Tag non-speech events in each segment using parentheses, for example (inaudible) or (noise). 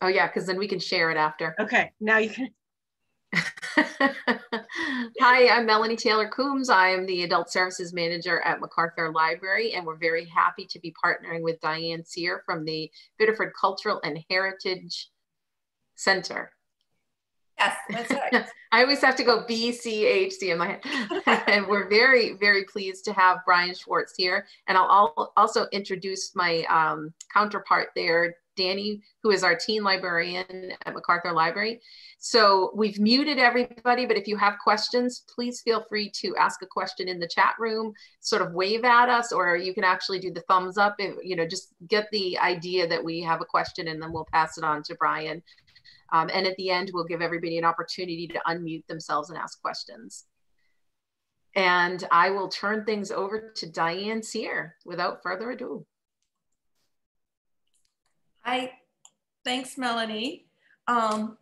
Oh yeah, because then we can share it after. Okay, now you can. (laughs) Hi, I'm Melanie Taylor Coombs. I am the Adult Services Manager at McArthur Library, and we're very happy to be partnering with Diane Sear from the Biddeford Cultural and Heritage Center. Yes, that's right. (laughs) I always have to go B C H C in my head. (laughs) and we're very, very pleased to have Brian Swartz here. And I'll also introduce my um, counterpart there, Danny, who is our teen librarian at McArthur Library. So we've muted everybody, but if you have questions, please feel free to ask a question in the chat room, sort of wave at us, or you can actually do the thumbs up. If, you know, just get the idea that we have a question and then we'll pass it on to Brian. Um, and at the end, we'll give everybody an opportunity to unmute themselves and ask questions. And I will turn things over to Diane Sear without further ado. Hi, thanks, Melanie. Um,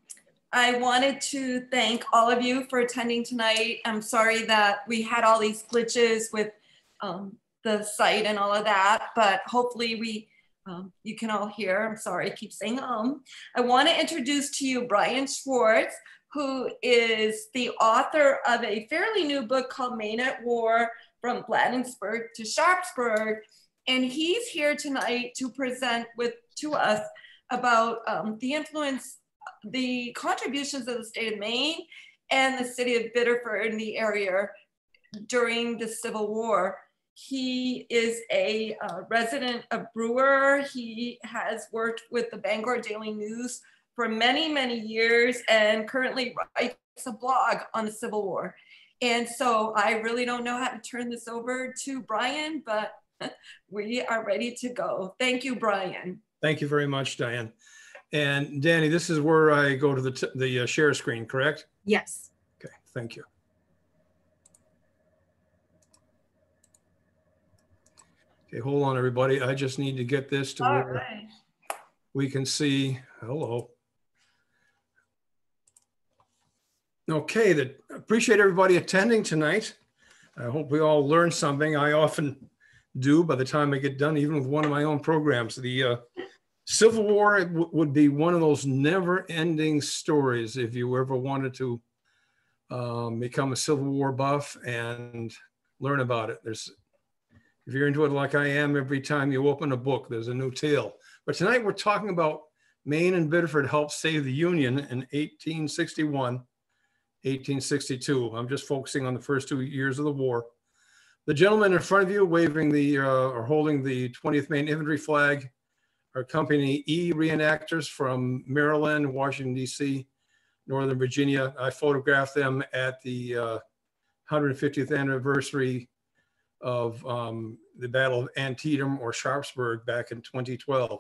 I wanted to thank all of you for attending tonight. I'm sorry that we had all these glitches with um, the site and all of that, but hopefully we um, you can all hear. I'm sorry, I keep saying um. I want to introduce to you Brian Swartz, who is the author of a fairly new book called Maine at War from Bladensburg to Sharpsburg. And he's here tonight to present with to us about um, the influence, the contributions of the state of Maine and the city of Biddeford in the area during the Civil War. He is a uh, resident of Brewer. He has worked with the Bangor Daily News for many, many years and currently writes a blog on the Civil War. And so I really don't know how to turn this over to Brian, but (laughs) we are ready to go. Thank you, Brian. Thank you very much, Diane. And Danny, this is where I go to the, the uh, share screen, correct? Yes. Okay, thank you. Okay, hold on, everybody. I just need to get this to All where right. we can see, hello. Okay, that appreciate everybody attending tonight. I hope we all learned something. I often do by the time I get done, even with one of my own programs. The uh, Civil War would be one of those never-ending stories if you ever wanted to um, become a Civil War buff and learn about it. There's, if you're into it like I am, every time you open a book, there's a new tale. But tonight we're talking about Maine and Biddeford helped save the Union in 1861, 1862. I'm just focusing on the first two years of the war. The gentleman in front of you waving the, uh, or holding the 20th Maine Infantry flag are Company E reenactors from Maryland, Washington, D.C., Northern Virginia. I photographed them at the uh, 150th anniversary of um, the Battle of Antietam or Sharpsburg back in 2012.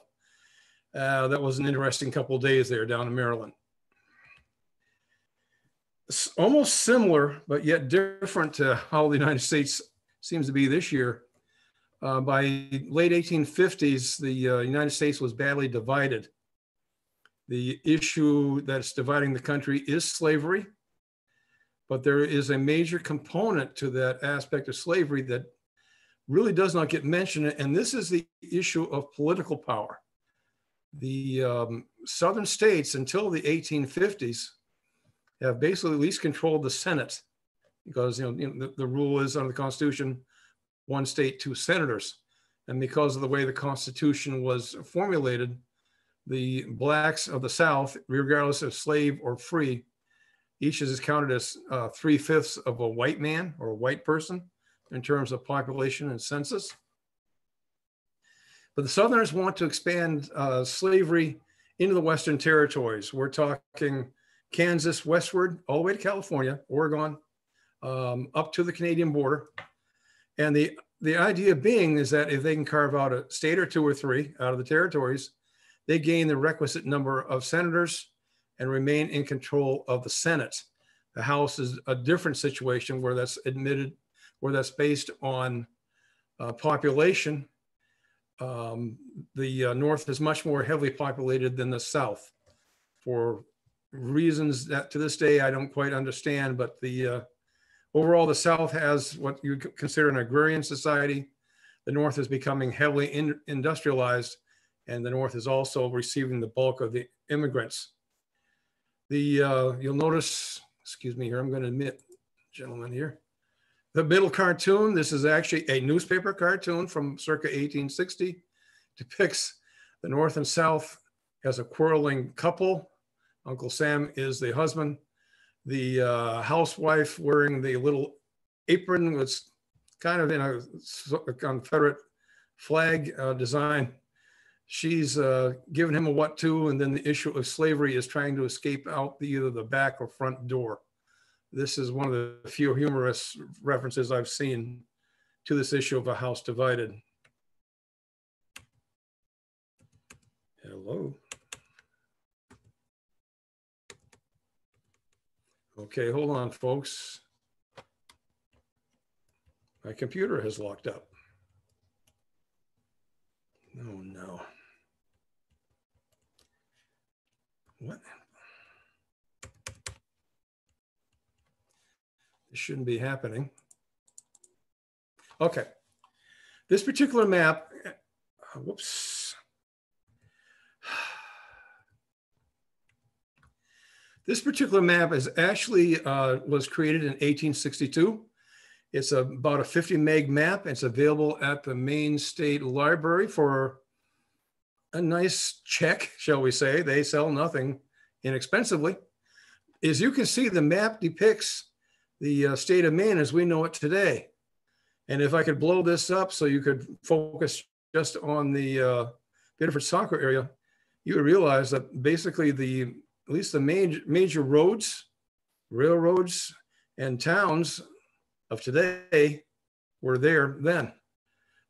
Uh, that was an interesting couple days there down in Maryland. It's almost similar, but yet different to how the United States seems to be this year. Uh, by late 1850s, the uh, United States was badly divided. The issue that's dividing the country is slavery, but there is a major component to that aspect of slavery that really does not get mentioned, and this is the issue of political power. The um, southern states until the 1850s have basically at least controlled the Senate because you know, you know the, the rule is under the Constitution, one state, two senators. And because of the way the Constitution was formulated, the blacks of the South, regardless of slave or free, each is counted as uh, three fifths of a white man or a white person in terms of population and census. But the Southerners want to expand uh, slavery into the Western territories. We're talking Kansas westward, all the way to California, Oregon, um, up to the Canadian border. And the, the idea being is that if they can carve out a state or two or three out of the territories, they gain the requisite number of senators and remain in control of the Senate. The House is a different situation where that's admitted, where that's based on uh, population. Um, the uh, North is much more heavily populated than the South for reasons that to this day I don't quite understand, but the uh, Overall, the South has what you consider an agrarian society. The North is becoming heavily in, industrialized And the North is also receiving the bulk of the immigrants. The, uh, you'll notice, excuse me here, I'm going to admit, gentlemen here. The middle cartoon, this is actually a newspaper cartoon from circa 1860, depicts the North and South as a quarreling couple. Uncle Sam is the husband. The uh, housewife wearing the little apron was kind of in a, Confederate flag uh, design. She's uh, given him a what to, and then the issue of slavery is trying to escape out the, either the back or front door. This is one of the few humorous references I've seen to this issue of a house divided. Hello. Okay, hold on, folks. My computer has locked up. Oh, no. What? This shouldn't be happening. Okay. This particular map, uh, whoops. This particular map is actually uh, was created in 1862. It's a, about a 50 meg map. It's available at the Maine State Library for a nice check, (laughs) shall we say. They sell nothing inexpensively. As you can see, the map depicts the uh, state of Maine as we know it today. And if I could blow this up so you could focus just on the uh, Biddeford Saco area, you would realize that basically the at least the major, major roads, railroads, and towns of today were there then.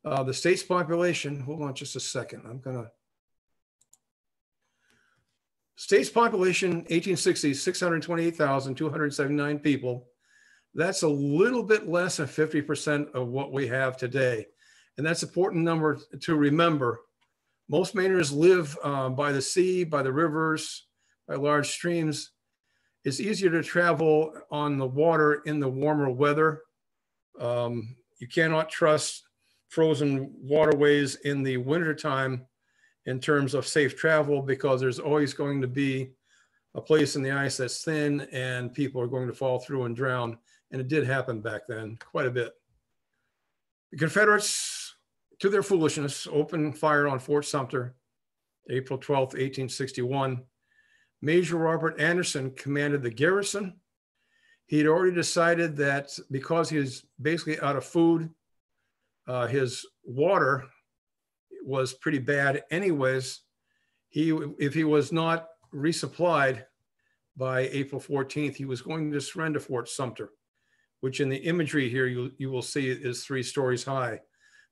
Uh, the state's population, hold on just a second, I'm gonna. State's population, 1860, 628,279 people. That's a little bit less than 50% of what we have today. And that's an important number to remember. Most Mainers live uh, by the sea, by the rivers, by large streams. It's easier to travel on the water in the warmer weather. Um, you cannot trust frozen waterways in the wintertime in terms of safe travel because there's always going to be a place in the ice that's thin and people are going to fall through and drown. And it did happen back then quite a bit. The Confederates, to their foolishness, opened fire on Fort Sumter, April 12, 1861. Major Robert Anderson commanded the garrison. He had already decided that because he was basically out of food, uh, his water was pretty bad anyways. He, if he was not resupplied by April 14th, he was going to surrender Fort Sumter, which in the imagery here, you, you will see is three stories high.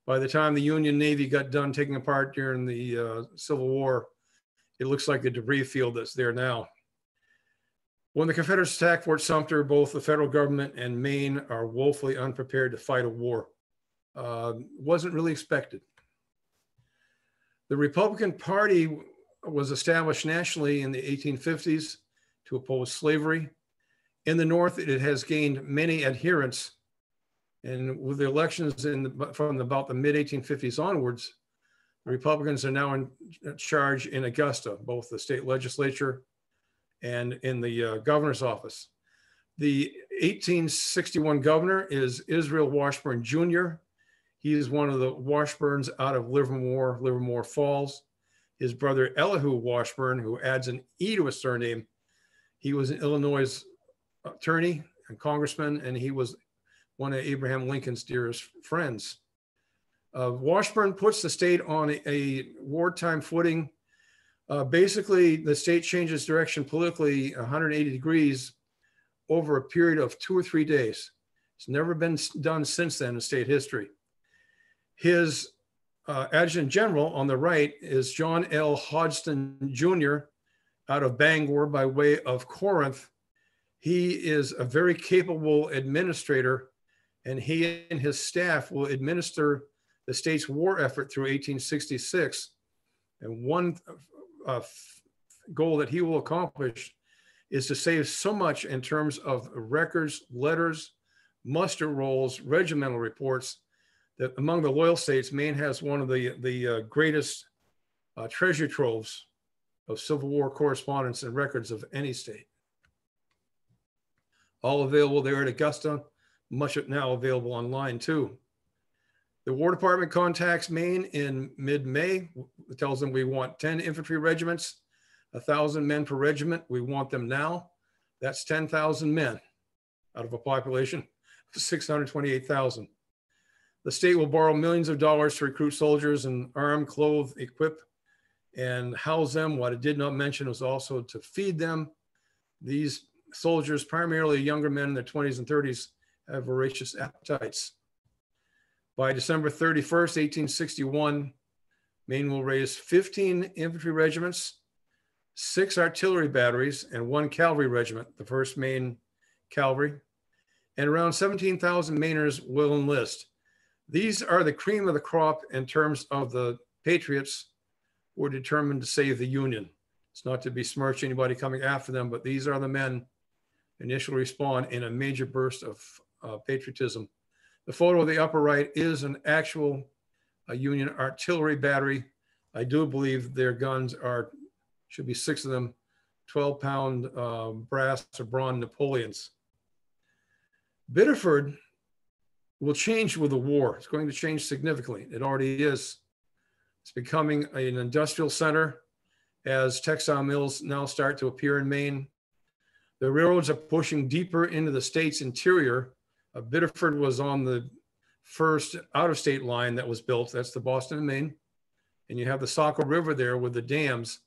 By the time the Union Navy got done taking apart during the uh, Civil War, it looks like the debris field that's there now. When the Confederates attacked Fort Sumter, both the federal government and Maine are woefully unprepared to fight a war. Uh, wasn't really expected. The Republican Party was established nationally in the 1850s to oppose slavery. In the North, it has gained many adherents. And with the elections in the, from about the mid 1850s onwards, Republicans are now in charge in Augusta, both the state legislature and in the uh, governor's office. The 1861 governor is Israel Washburn Jr. He is one of the Washburns out of Livermore, Livermore Falls. His brother Elihu Washburne, who adds an E to his surname, he was an Illinois attorney and congressman, and he was one of Abraham Lincoln's dearest friends. Uh, Washburn puts the state on a, a wartime footing. Uh, basically, the state changes direction politically 180 degrees over a period of two or three days. It's never been done since then in state history. His uh, adjutant general on the right is John L. Hodsdon Jr. out of Bangor by way of Corinth. He is a very capable administrator, and he and his staff will administer the state's war effort through 1866. And one uh, goal that he will accomplish is to save so much in terms of records, letters, muster rolls, regimental reports, that among the loyal states, Maine has one of the, the uh, greatest uh, treasure troves of Civil War correspondence and records of any state. All available there at Augusta, much now available online too. The War Department contacts Maine in mid-May, tells them we want 10 infantry regiments, 1,000 men per regiment. We want them now. That's 10,000 men out of a population of 628,000. The state will borrow millions of dollars to recruit soldiers and arm, clothe, equip, and house them. What it did not mention was also to feed them. These soldiers, primarily younger men in their 20s and 30s, have voracious appetites. By December 31st, 1861, Maine will raise 15 infantry regiments, six artillery batteries, and one cavalry regiment, the 1st Maine Cavalry, and around 17,000 Mainers will enlist. These are the cream of the crop in terms of the Patriots who are determined to save the Union. It's not to besmirch anybody coming after them, but these are the men initially respond in a major burst of uh, patriotism. The photo of the upper right is an actual uh, Union artillery battery. I do believe their guns are, should be six of them, 12 pound uh, brass or bronze Napoleons. Biddeford will change with the war. It's going to change significantly. It already is. It's becoming an industrial center as textile mills now start to appear in Maine. The railroads are pushing deeper into the state's interior. Uh, Biddeford was on the first out of state line that was built. That's the Boston and Maine. And you have the Saco River there with the dams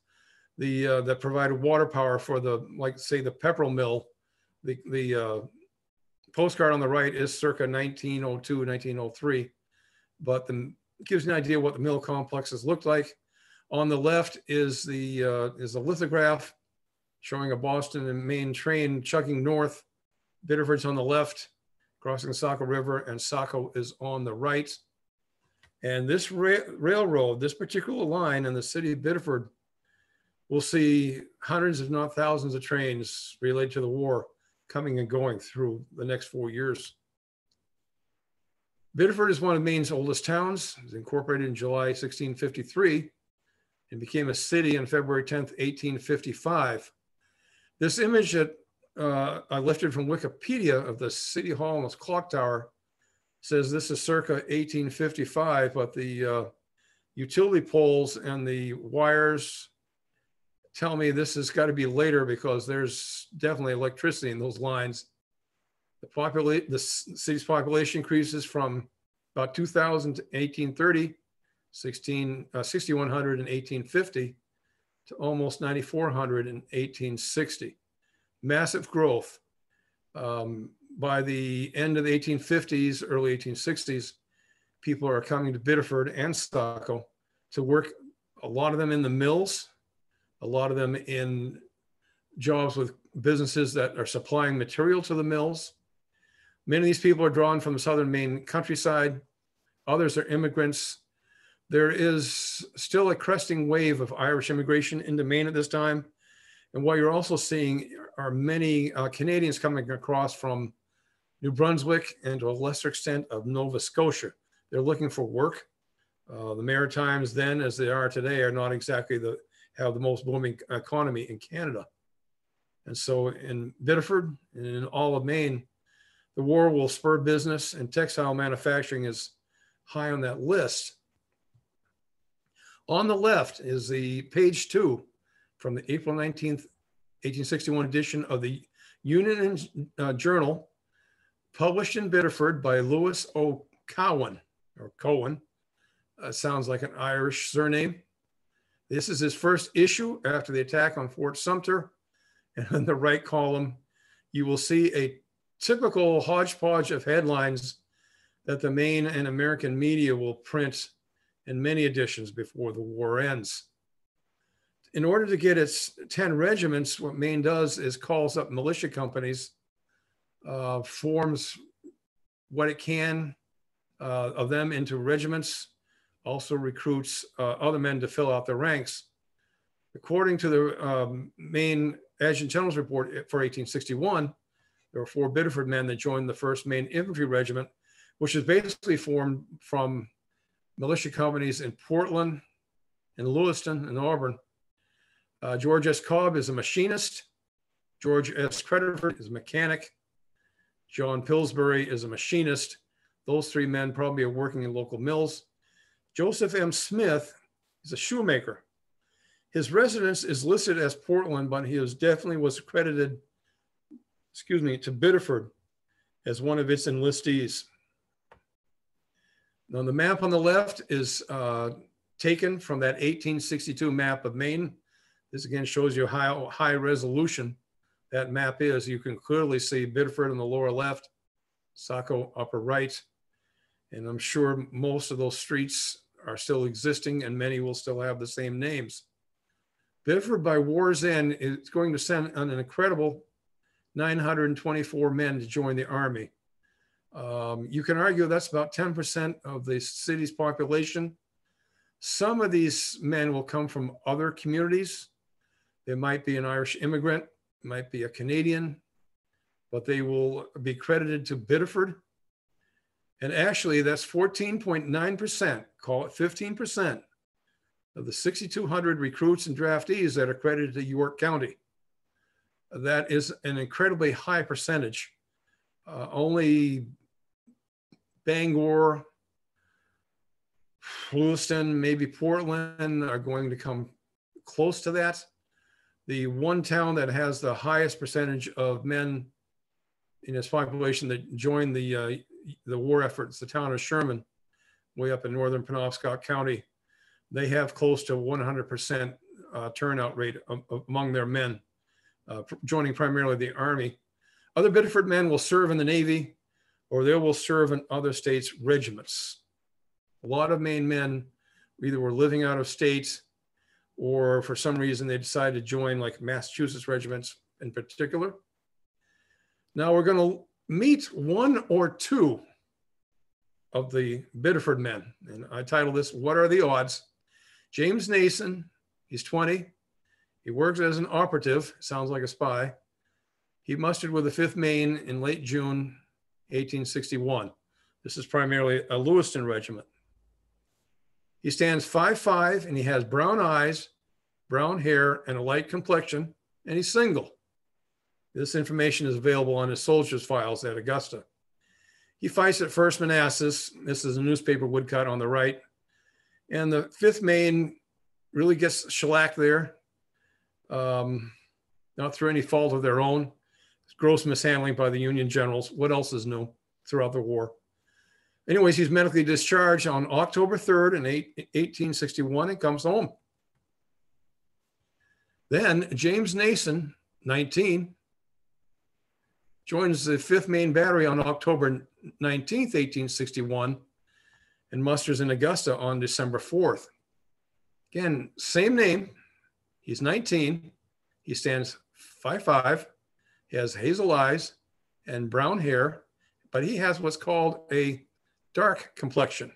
the, uh, that provided water power for the, like, say, the Pepperell Mill. The, the uh, postcard on the right is circa 1902, 1903, but the, gives you an idea what the mill complexes looked like. On the left is the uh, is a lithograph showing a Boston and Maine train chugging north. Biddeford's on the left, crossing the Saco River, and Saco is on the right. And this ra railroad, this particular line in the city of Biddeford, will see hundreds, if not thousands, of trains related to the war coming and going through the next four years. Biddeford is one of Maine's oldest towns. It was incorporated in July 1653 and became a city on February 10, 1855. This image that uh, I lifted from Wikipedia of the City Hall and its clock tower says this is circa 1855, but the uh, utility poles and the wires tell me this has got to be later because there's definitely electricity in those lines. The populate the city's population increases from about 2000 to 1830, 16, uh, 6100 in 1850 to almost 9400 in 1860. Massive growth. Um, by the end of the 1850s, early 1860s, people are coming to Biddeford and Saco to work, a lot of them in the mills, a lot of them in jobs with businesses that are supplying material to the mills. Many of these people are drawn from the southern Maine countryside. Others are immigrants. There is still a cresting wave of Irish immigration into Maine at this time. And what you're also seeing are many uh, Canadians coming across from New Brunswick and to a lesser extent of Nova Scotia. They're looking for work. Uh, the Maritimes then, as they are today, are not exactly the have the most booming economy in Canada. And so in Biddeford and in all of Maine, the war will spur business and textile manufacturing is high on that list. On the left is the page two from the April 19th, 1861 edition of the Union uh, Journal, published in Biddeford by Lewis O. Cowan, or Cohen. Uh, sounds like an Irish surname. This is his first issue after the attack on Fort Sumter. (laughs) And in the right column, you will see a typical hodgepodge of headlines that the Maine and American media will print in many editions before the war ends. In order to get its 10 regiments, what Maine does is calls up militia companies, uh, forms what it can uh, of them into regiments, also recruits uh, other men to fill out the ranks. According to the um, Maine Adjutant General's report for 1861, there were four Biddeford men that joined the 1st Maine Infantry Regiment, which is basically formed from militia companies in Portland in Lewiston and Auburn. Uh, George S. Cobb is a machinist. George S. Crediford is a mechanic. John Pillsbury is a machinist. Those three men probably are working in local mills. Joseph M. Smith is a shoemaker. His residence is listed as Portland, but he definitely was accredited, excuse me, to Biddeford as one of its enlistees. Now the map on the left is uh, taken from that 1862 map of Maine. This again shows you how high resolution that map is. You can clearly see Biddeford in the lower left, Saco upper right. And I'm sure most of those streets are still existing and many will still have the same names. Biddeford by war's end is going to send an incredible 924 men to join the army. Um, you can argue that's about 10% of the city's population. Some of these men will come from other communities. There might be an Irish immigrant, might be a Canadian, but they will be credited to Biddeford. And actually, that's 14.9%, call it 15% of the 6,200 recruits and draftees that are credited to York County. That is an incredibly high percentage. Uh, only Bangor, Lewiston, maybe Portland are going to come close to that. The one town that has the highest percentage of men in its population that joined the uh, the war efforts, the town of Sherman, way up in northern Penobscot County, they have close to 100% uh, turnout rate among their men, uh, joining primarily the Army. Other Biddeford men will serve in the Navy or they will serve in other states' regiments. A lot of Maine men either were living out of state or for some reason they decided to join like Massachusetts regiments in particular. Now we're going to meet one or two of the Biddeford men. And I title this, What Are the Odds? James Nason, he's 20. He works as an operative, sounds like a spy. He mustered with the 5th Maine in late June 1861. This is primarily a Lewiston regiment. He stands 5'5 and he has brown eyes, brown hair, and a light complexion, and he's single. This information is available on his soldier's files at Augusta. He fights at First Manassas. This is a newspaper woodcut on the right. And the 5th Maine really gets shellacked there, um, not through any fault of their own It's gross mishandling by the Union generals. What else is new throughout the war? Anyways, he's medically discharged on October 3rd in 1861 and comes home. Then James Nason, 19, joins the 5th Maine Battery on October 19th, 1861, and musters in Augusta on December 4th. Again, same name. He's 19. He stands 5'5, he has hazel eyes and brown hair, but he has what's called a dark complexion.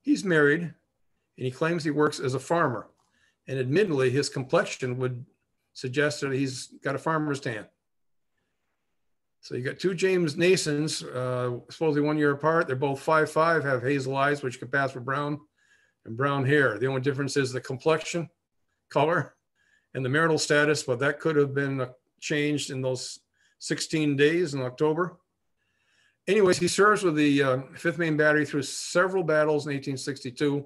He's married and he claims he works as a farmer. And admittedly, his complexion would suggest that he's got a farmer's tan. So you got two James Nasons, uh, supposedly one year apart. They're both five five, have hazel eyes, which could pass for brown, and brown hair. The only difference is the complexion, color, and the marital status, but that could have been changed in those 16 days in October. Anyways, he serves with the uh, 5th Maine Battery through several battles in 1862.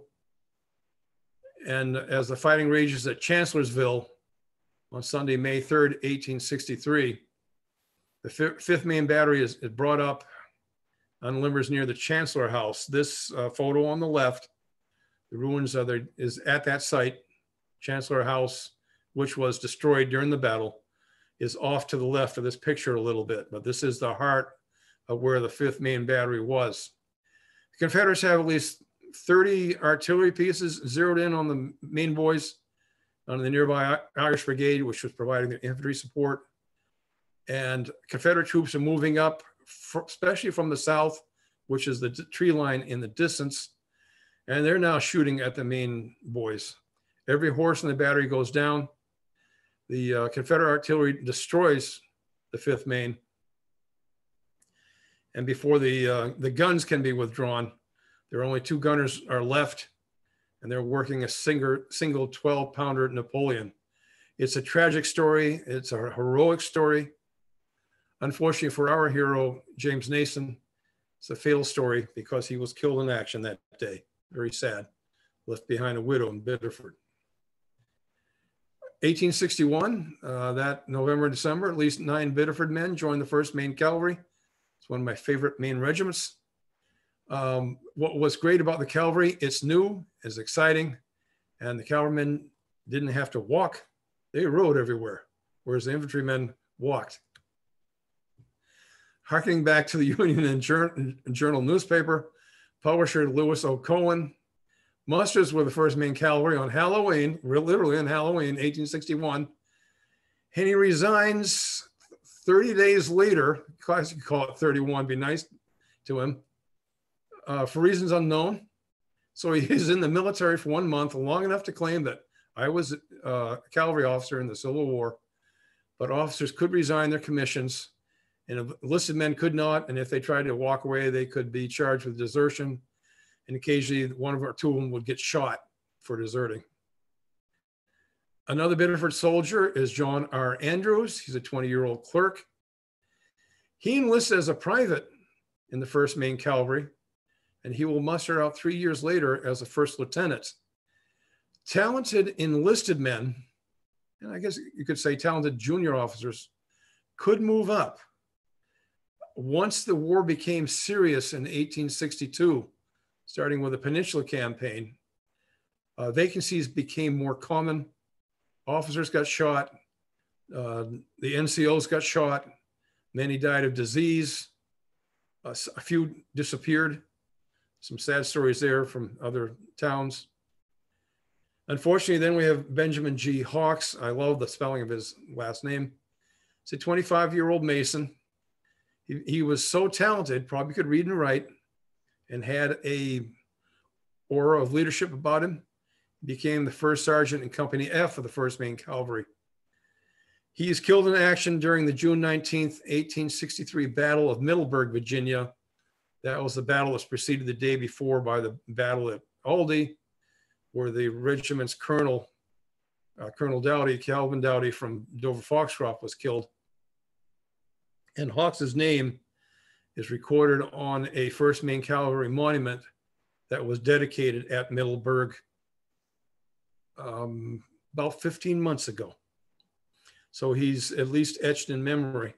And as the fighting rages at Chancellorsville on Sunday, May 3rd, 1863, the 5th Maine Battery is, is, brought up on limbers near the Chancellor House. This uh, photo on the left, the ruins of there is at that site, Chancellor House, which was destroyed during the battle is off to the left of this picture a little bit, but this is the heart of where the 5th Maine Battery was. The Confederates have at least 30 artillery pieces zeroed in on the Maine boys on the nearby Irish Brigade, which was providing the infantry support. And Confederate troops are moving up, especially from the south, which is the tree line in the distance. And they're now shooting at the Maine boys. Every horse in the battery goes down the uh, Confederate artillery destroys the 5th Maine. And before the, uh, the guns can be withdrawn, there are only two gunners are left. and they're working a single, single 12 pounder Napoleon. It's a tragic story. It's a heroic story. Unfortunately for our hero, James Nason, it's a fatal story because he was killed in action that day. Very sad. Left behind a widow in Biddeford. 1861, uh, that November, December, at least nine Biddeford men joined the 1st Maine Cavalry. It's one of my favorite Maine regiments. Um, what was great about the cavalry, it's new, it's exciting, and the cavalrymen didn't have to walk. They rode everywhere, whereas the infantrymen walked. Harkening back to the (laughs) Union and Journal newspaper, publisher Lewis O. Cohen, musters were the first Maine cavalry on Halloween, literally on Halloween, 1861. And he resigns 30 days later, class you call it 31, be nice to him, uh, for reasons unknown. So he (laughs) is in the military for one month, long enough to claim that I was uh, a cavalry officer in the Civil War, but officers could resign their commissions and enlisted men could not. And if they tried to walk away, they could be charged with desertion. And occasionally one of our two of them would get shot for deserting. Another Biddeford soldier is John R. Andrews. He's a 20 year old clerk. He enlisted as a private in the 1st Maine Cavalry, and he will muster out three years later as a first lieutenant. Talented enlisted men, and I guess you could say talented junior officers, could move up once the war became serious in 1862, starting with the Peninsula Campaign, uh, vacancies became more common. Officers got shot. Uh, the NCOs got shot. Many died of disease. Uh, a few disappeared. Some sad stories there from other towns. Unfortunately, then we have Benjamin G. Hawks. I love the spelling of his last name. He's a 25 year old Mason he, he was so talented, probably could read and write, and had a aura of leadership about him. Became the first sergeant in Company F of the 1st Maine Cavalry. He is killed in action during the June 19, 1863 Battle of Middleburg, Virginia. That was the battle that preceded the day before by the battle at Aldie, where the regiment's colonel, uh, Colonel Douty, Calvin Douty from Dover Foxcroft, was killed. And Hawks's name is recorded on a 1st Maine Cavalry monument that was dedicated at Middleburg um, about 15 months ago. So he's at least etched in memory.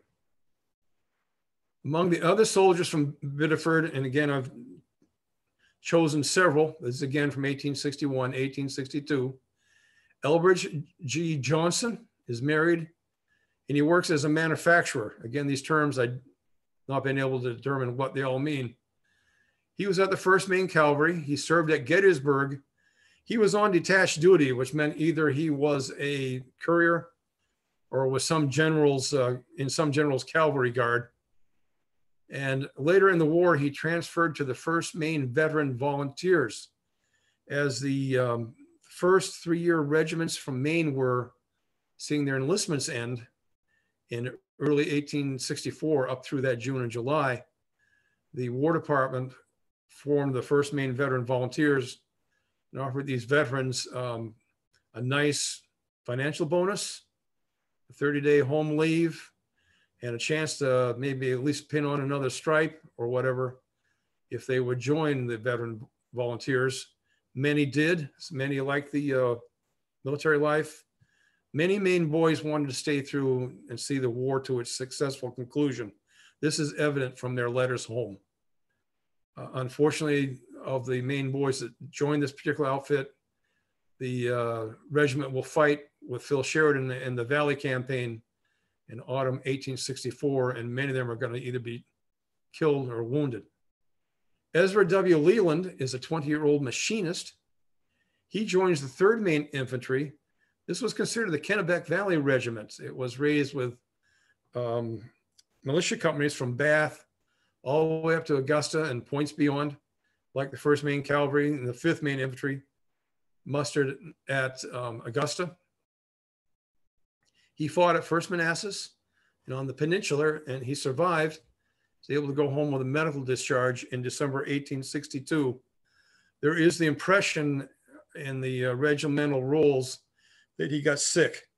Among the other soldiers from Biddeford, and again, I've chosen several. This is again from 1861, 1862. Elbridge G. Johnson is married and he works as a manufacturer. Again, these terms I've not been able to determine what they all mean. He was at the 1st Maine Cavalry. He served at Gettysburg. He was on detached duty, which meant either he was a courier or was some generals uh, in some general's cavalry guard. And later in the war, he transferred to the 1st Maine Veteran Volunteers as the um, first three-year regiments from Maine were seeing their enlistments end in early 1864 up through that June and July, the War Department formed the 1st Maine Veteran Volunteers and offered these veterans um, a nice financial bonus, a 30 day home leave, and a chance to maybe at least pin on another stripe or whatever if they would join the veteran volunteers. Many did, many liked the uh, military life. Many Maine boys wanted to stay through and see the war to its successful conclusion. This is evident from their letters home. Uh, unfortunately, of the Maine boys that joined this particular outfit, the uh, regiment will fight with Phil Sheridan in the Valley Campaign in autumn 1864, and many of them are going to either be killed or wounded. Ezra W. Leland is a 20 year old machinist. He joins the 3rd Maine Infantry this was considered the Kennebec Valley Regiment. It was raised with um, militia companies from Bath all the way up to Augusta and points beyond, like the 1st Maine Cavalry and the 5th Maine Infantry mustered at um, Augusta. He fought at First Manassas and on the peninsula, and he survived. He was able to go home with a medical discharge in December 1862. There is the impression in the uh, regimental rolls that he got sick.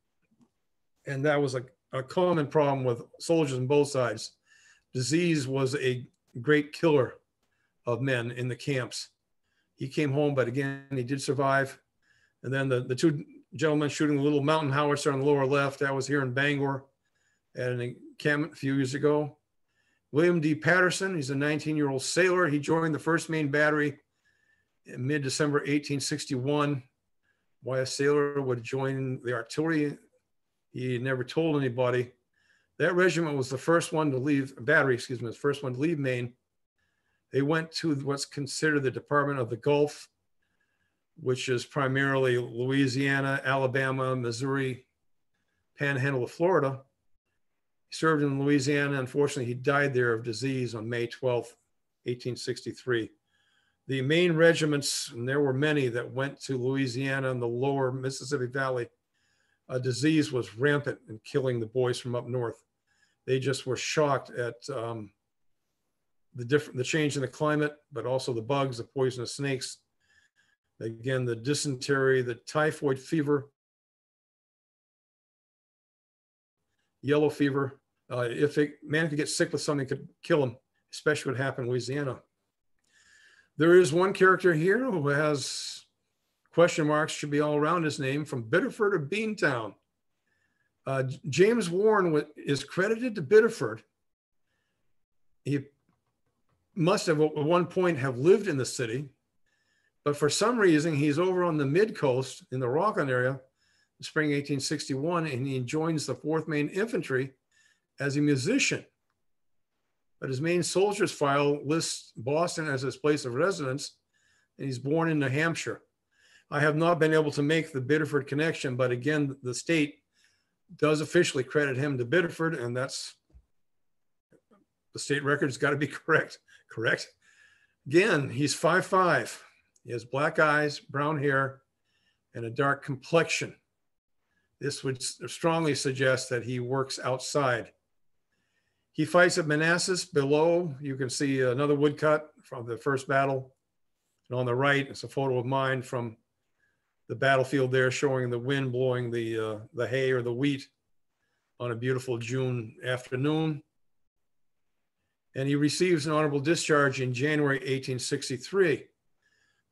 And that was a, a common problem with soldiers on both sides. Disease was a great killer of men in the camps. He came home, but again, he did survive. And then the, the two gentlemen shooting the little mountain howitzer on the lower left, that was here in Bangor at an encampment a few years ago. William D. Patterson, he's a 19 year old sailor. He joined the 1st Maine Battery in mid December 1861. Why a sailor would join the artillery, he never told anybody. That regiment was the first one to leave, battery, excuse me, the first one to leave Maine. They went to what's considered the Department of the Gulf, which is primarily Louisiana, Alabama, Missouri, panhandle of Florida. He served in Louisiana. Unfortunately, he died there of disease on May 12, 1863. The Maine regiments, and there were many that went to Louisiana and the lower Mississippi Valley, a disease was rampant and killing the boys from up north. They just were shocked at um, the different, the change in the climate, but also the bugs, the poisonous snakes. Again, the dysentery, the typhoid fever, yellow fever. Uh, if a man could get sick with something, could kill him, especially what happened in Louisiana. There is one character here who has question marks, should be all around his name, from Biddeford or Beantown. Uh, James Warren is credited to Biddeford. He must have at one point have lived in the city, but for some reason he's over on the mid coast in the Rockland area, spring 1861, and he joins the 4th Maine Infantry as a musician. But his Maine soldier's file lists Boston as his place of residence, and he's born in New Hampshire. I have not been able to make the Biddeford connection, but again, the state does officially credit him to Biddeford, and that's the state record's got to be (laughs) correct. Correct. Again, he's five five. He has black eyes, brown hair, and a dark complexion. This would strongly suggest that he works outside. He fights at Manassas. Below, you can see another woodcut from the first battle. And on the right, it's a photo of mine from the battlefield there showing the wind blowing the, uh, the hay or the wheat on a beautiful June afternoon. And he receives an honorable discharge in January 1863.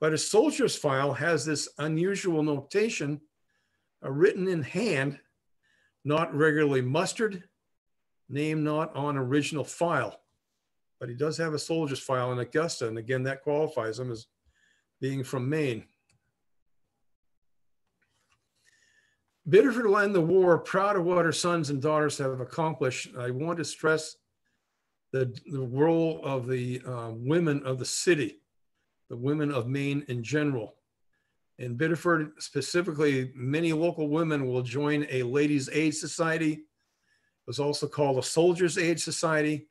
But his soldier's file has this unusual notation uh, written in hand, not regularly mustered, name not on original file. But he does have a soldier's file in Augusta. And again, that qualifies him as being from Maine. Biddeford will end the war proud of what her sons and daughters have accomplished. I want to stress the, the role of the uh, women of the city, the women of Maine in general. In Biddeford, specifically, many local women will join a ladies' aid society. It was also called a soldiers' aid society.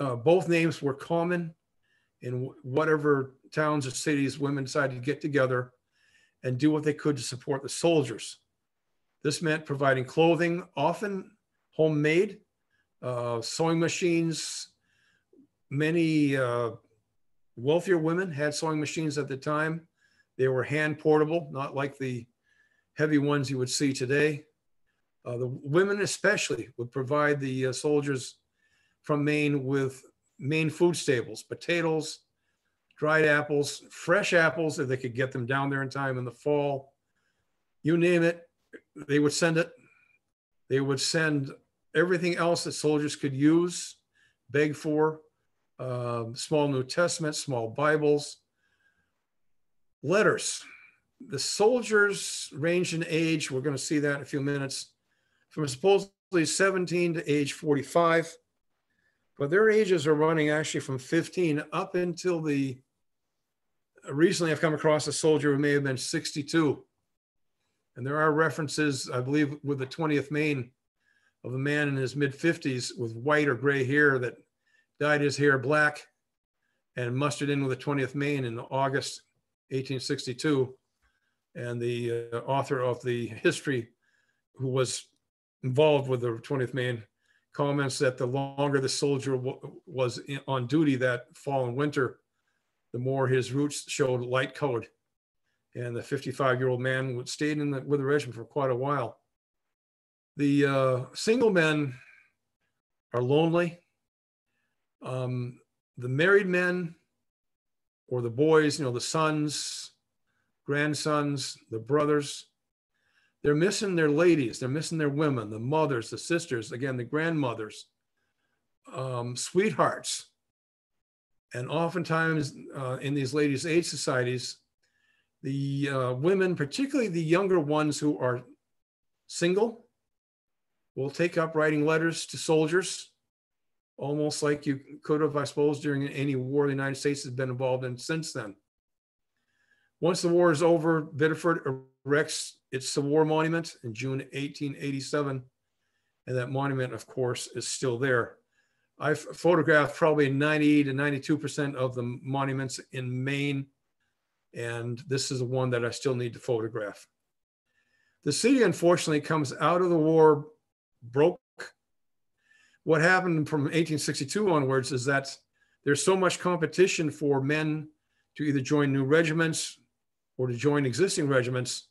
Uh, both names were common in whatever towns or cities women decided to get together and do what they could to support the soldiers. This meant providing clothing, often homemade, uh, sewing machines. Many uh, wealthier women had sewing machines at the time. They were hand portable, not like the heavy ones you would see today. Uh, the women, especially, would provide the uh, soldiers from Maine with Maine food staples, potatoes, dried apples, fresh apples, if they could get them down there in time in the fall. You name it, they would send it. They would send everything else that soldiers could use, beg for, um, small New Testament, small Bibles, letters. The soldiers range in age, we're going to see that in a few minutes, from supposedly 17 to age 45. But their ages are running actually from 15 up until the recently I've come across a soldier who may have been 62. And there are references, I believe, with the 20th Maine of a man in his mid 50s with white or gray hair that dyed his hair black and mustered in with the 20th Maine in August 1862. And the uh, author of the history, who was involved with the 20th Maine, comments that the longer the soldier was in, on duty that fall and winter, the more his roots showed light colored And the 55 year old man stayed in the, with the regiment for quite a while. The uh, single men are lonely. Um, the married men or the boys, you know, the sons, grandsons, the brothers, they're missing their ladies, they're missing their women, the mothers, the sisters, again, the grandmothers, um, sweethearts. And oftentimes uh, in these ladies' aid societies, the uh, women, particularly the younger ones who are single, will take up writing letters to soldiers, almost like you could have, I suppose, during any war the United States has been involved in since then. Once the war is over, Biddeford erects its war monument in June 1887. And that monument, of course, is still there. I've photographed probably 90 to 92% of the monuments in Maine. And this is the one that I still need to photograph. The city, unfortunately, comes out of the war broke. What happened from 1862 onwards is that there's so much competition for men to either join new regiments or to join existing regiments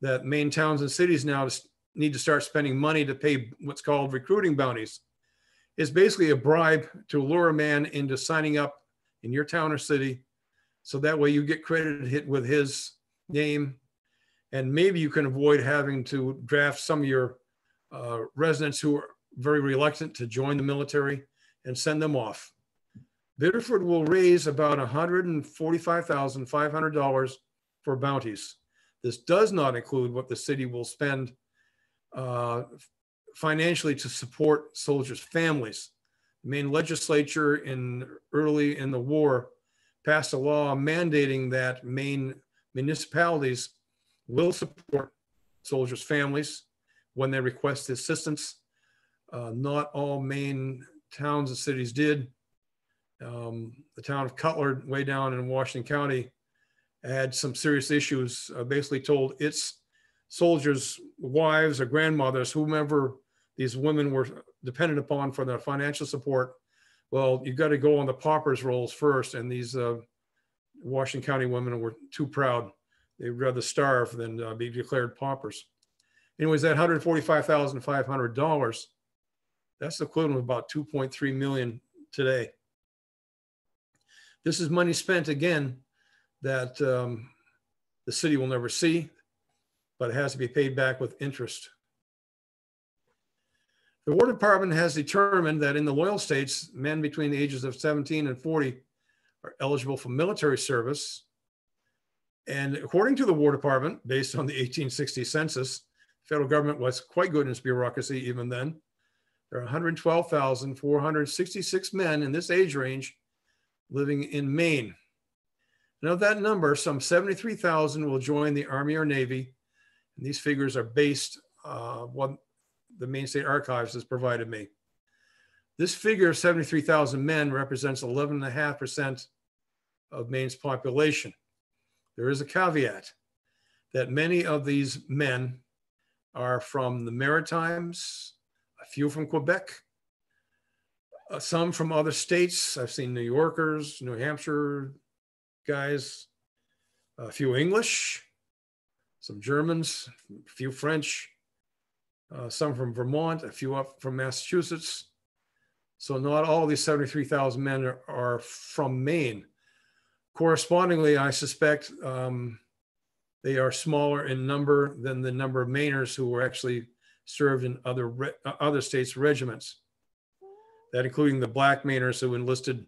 that Maine towns and cities now need to start spending money to pay what's called recruiting bounties. It's basically a bribe to lure a man into signing up in your town or city. So that way you get credited hit with his name. And maybe you can avoid having to draft some of your uh, residents who are very reluctant to join the military and send them off. Biddeford will raise about $145,500 for bounties. This does not include what the city will spend uh, financially to support soldiers' families. The Maine legislature in early in the war passed a law mandating that Maine municipalities will support soldiers' families when they requested assistance. Uh, not all Maine towns and cities did. Um, the town of Cutler, way down in Washington County, had some serious issues, uh, basically told its soldiers' wives or grandmothers, whomever these women were dependent upon for their financial support, well, you've got to go on the paupers rolls first. And these uh, Washington County women were too proud. They'd rather starve than uh, be declared paupers. Anyways, that $145,500, that's the equivalent of about 2.3 million today. This is money spent again that um, the city will never see, but it has to be paid back with interest. The War Department has determined that in the loyal states, men between the ages of 17 and 40 are eligible for military service. And according to the War Department, based on the 1860 census, federal government was quite good in its bureaucracy even then. There are 112,466 men in this age range living in Maine. And of that number, some 73,000 will join the Army or Navy. And these figures are based uh, what the Maine State Archives has provided me. This figure of 73,000 men represents 11.5% of Maine's population. There is a caveat that many of these men are from the Maritimes, a few from Quebec, uh, some from other states. I've seen New Yorkers, New Hampshire, guys, a few English, some Germans, a few French, uh, some from Vermont, a few up from Massachusetts. So not all these 73,000 men are, are, from Maine. Correspondingly, I suspect um, they are smaller in number than the number of Mainers who were actually served in other, uh, other states' regiments. That including the black Mainers who enlisted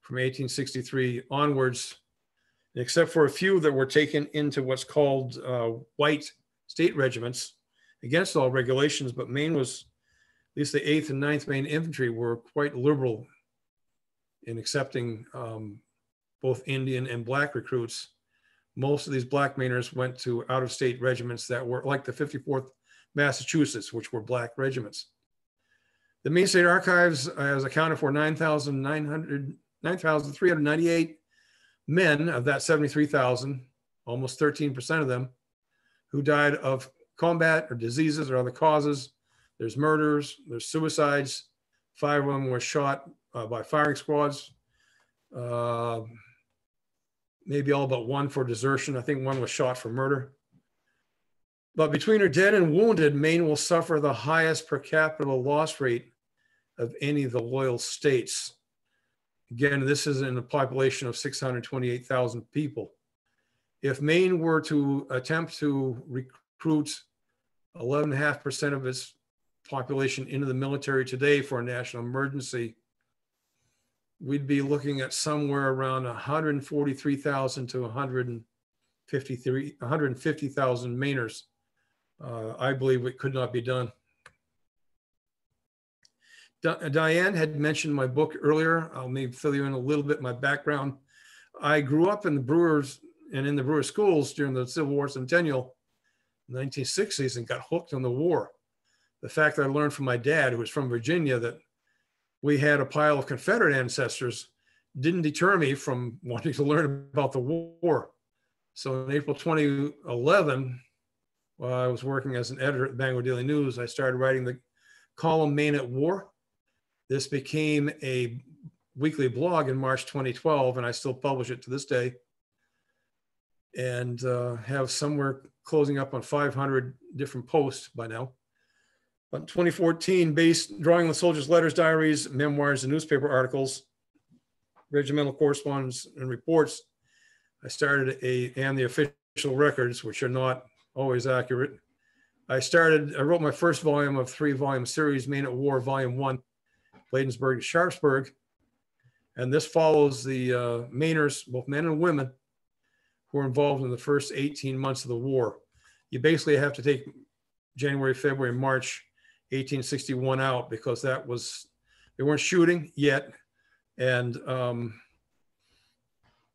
from 1863 onwards except for a few that were taken into what's called uh, white state regiments against all regulations. But Maine was, at least the 8th and 9th Maine Infantry were quite liberal in accepting um, both Indian and black recruits. Most of these black Mainers went to out of state regiments that were like the 54th Massachusetts, which were black regiments. The Maine State Archives has accounted for 9,900, 9,398 men of that 73,000, almost 13% of them, who died of combat or diseases or other causes. There's murders, there's suicides. Five of them were shot uh, by firing squads. Uh, maybe all but one for desertion. I think one was shot for murder. But between her dead and wounded, Maine will suffer the highest per capita loss rate of any of the loyal states. Again, this is in a population of 628,000 people. If Maine were to attempt to recruit 11.5% of its population into the military today for a national emergency, we'd be looking at somewhere around 143,000 to 153, 150,000 Mainers. Uh, I believe it could not be done. Di- Diane had mentioned my book earlier. I'll maybe fill you in a little bit my background. I grew up in the Brewers and in the Brewer schools during the Civil War Centennial, 1960s, and got hooked on the war. The fact that I learned from my dad, who was from Virginia, that we had a pile of Confederate ancestors didn't deter me from wanting to learn about the war. So in April 2011, while I was working as an editor at Bangor Daily News, I started writing the column Maine at War. This became a weekly blog in March 2012, and I still publish it to this day. And uh, have somewhere closing up on 500 different posts by now. But in 2014, based drawing on the soldiers' letters, diaries, memoirs, and newspaper articles, regimental correspondence, and reports, I started a and the official records, which are not always accurate. I started. I wrote my first volume of three-volume series, Maine at War, Volume One, Bladensburg to Sharpsburg, and this follows the uh, Mainers, both men and women, who were involved in the first 18 months of the war. You basically have to take January, February, March 1861 out because that was they weren't shooting yet, and um,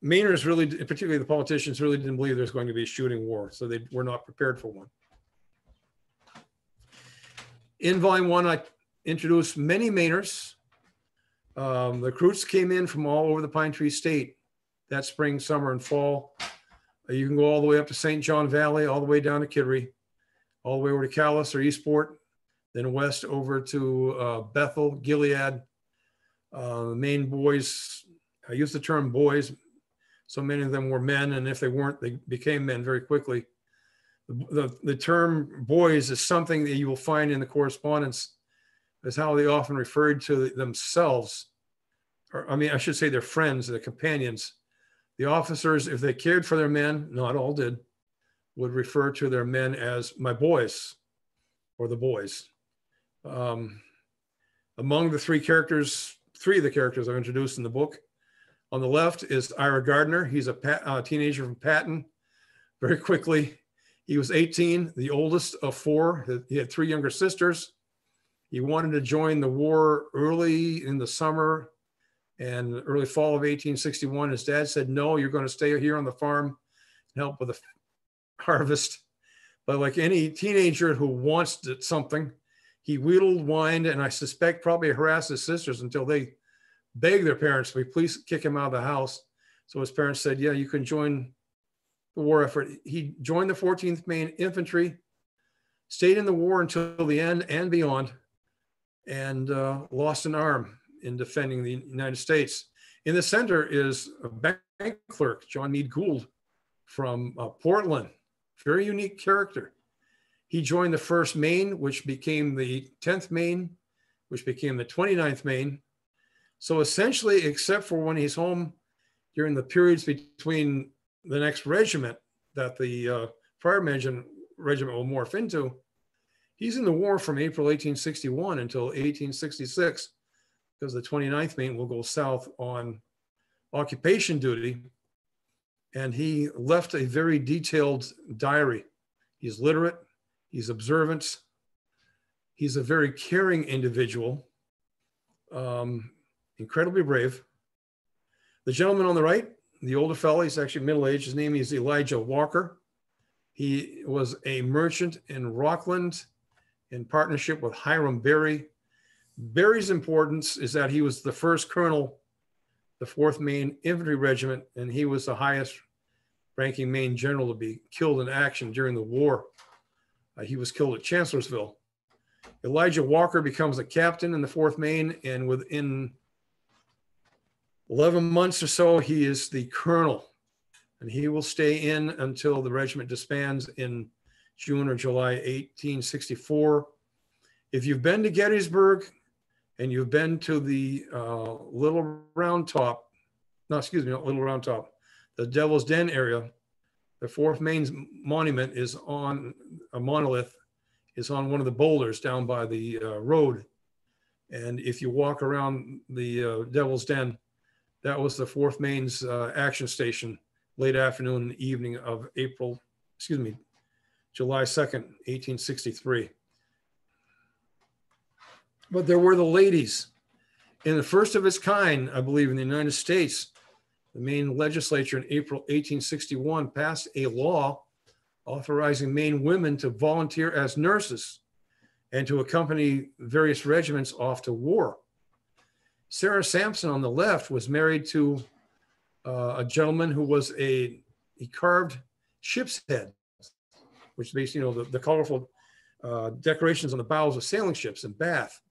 Mainers really, particularly the politicians, really didn't believe there was going to be a shooting war, so they were not prepared for one. In volume one, I introduced many Mainers. Um, the recruits came in from all over the Pine Tree State that spring, summer, and fall. Uh, You can go all the way up to St. John Valley, all the way down to Kittery, all the way over to Calais or Eastport, then west over to uh, Bethel, Gilead. Uh, the Maine boys, I use the term boys, so many of them were men, and if they weren't, they became men very quickly. The, the, the term boys is something that you will find in the correspondence is how they often referred to themselves, or I mean, I should say their friends, their companions. The officers, if they cared for their men, not all did, would refer to their men as my boys or the boys. Um, among the three characters, three of the characters I've introduced in the book, on the left is Ira Gardner. He's a Pat, uh, teenager from Patten. Very quickly, he was 18, the oldest of four. He had three younger sisters. He wanted to join the war early in the summer and early fall of 1861. His dad said, No, you're going to stay here on the farm and help with the harvest. But like any teenager who wants something, he wheedled, whined, and I suspect probably harassed his sisters until they begged their parents to please kick him out of the house. So his parents said, Yeah, you can join the war effort. He joined the 14th Maine Infantry, stayed in the war until the end and beyond, and uh, lost an arm in defending the United States. In the center is a bank clerk, John Mead Gould from uh, Portland, very unique character. He joined the 1st Maine, which became the 10th Maine, which became the 29th Maine. So essentially, except for when he's home during the periods between the next regiment that the uh, fire regiment, regiment will morph into, he's in the war from April 1861 until 1866 because the 29th Maine will go south on occupation duty. And he left a very detailed diary. He's literate, he's observant, he's a very caring individual, um, incredibly brave. The gentleman on the right, the older fellow, he's actually middle aged. His name is Elijah Walker. He was a merchant in Rockland in partnership with Hiram Berry. Berry's importance is that he was the first colonel, the 4th Maine Infantry Regiment, and he was the highest ranking Maine general to be killed in action during the war. Uh, he was killed at Chancellorsville. Elijah Walker becomes a captain in the 4th Maine, and within 11 months or so, he is the colonel And he will stay in until the regiment disbands in June or July 1864. If you've been to Gettysburg and you've been to the uh, Little Round Top, no, excuse me, not Little Round Top, the Devil's Den area, the Fourth Maine's monument is on a monolith, is on one of the boulders down by the uh, road. And if you walk around the uh, Devil's Den, that was the Fourth Maine's uh, action station late afternoon evening of April, excuse me, July 2nd, 1863. But there were the ladies. In the first of its kind, I believe, in the United States, the Maine legislature in April 1861 passed a law authorizing Maine women to volunteer as nurses and to accompany various regiments off to war. Sarah Sampson on the left was married to uh, a gentleman who was a, he carved ship's head, which basically, you know, the, the colorful uh, decorations on the bows of sailing ships in Bath.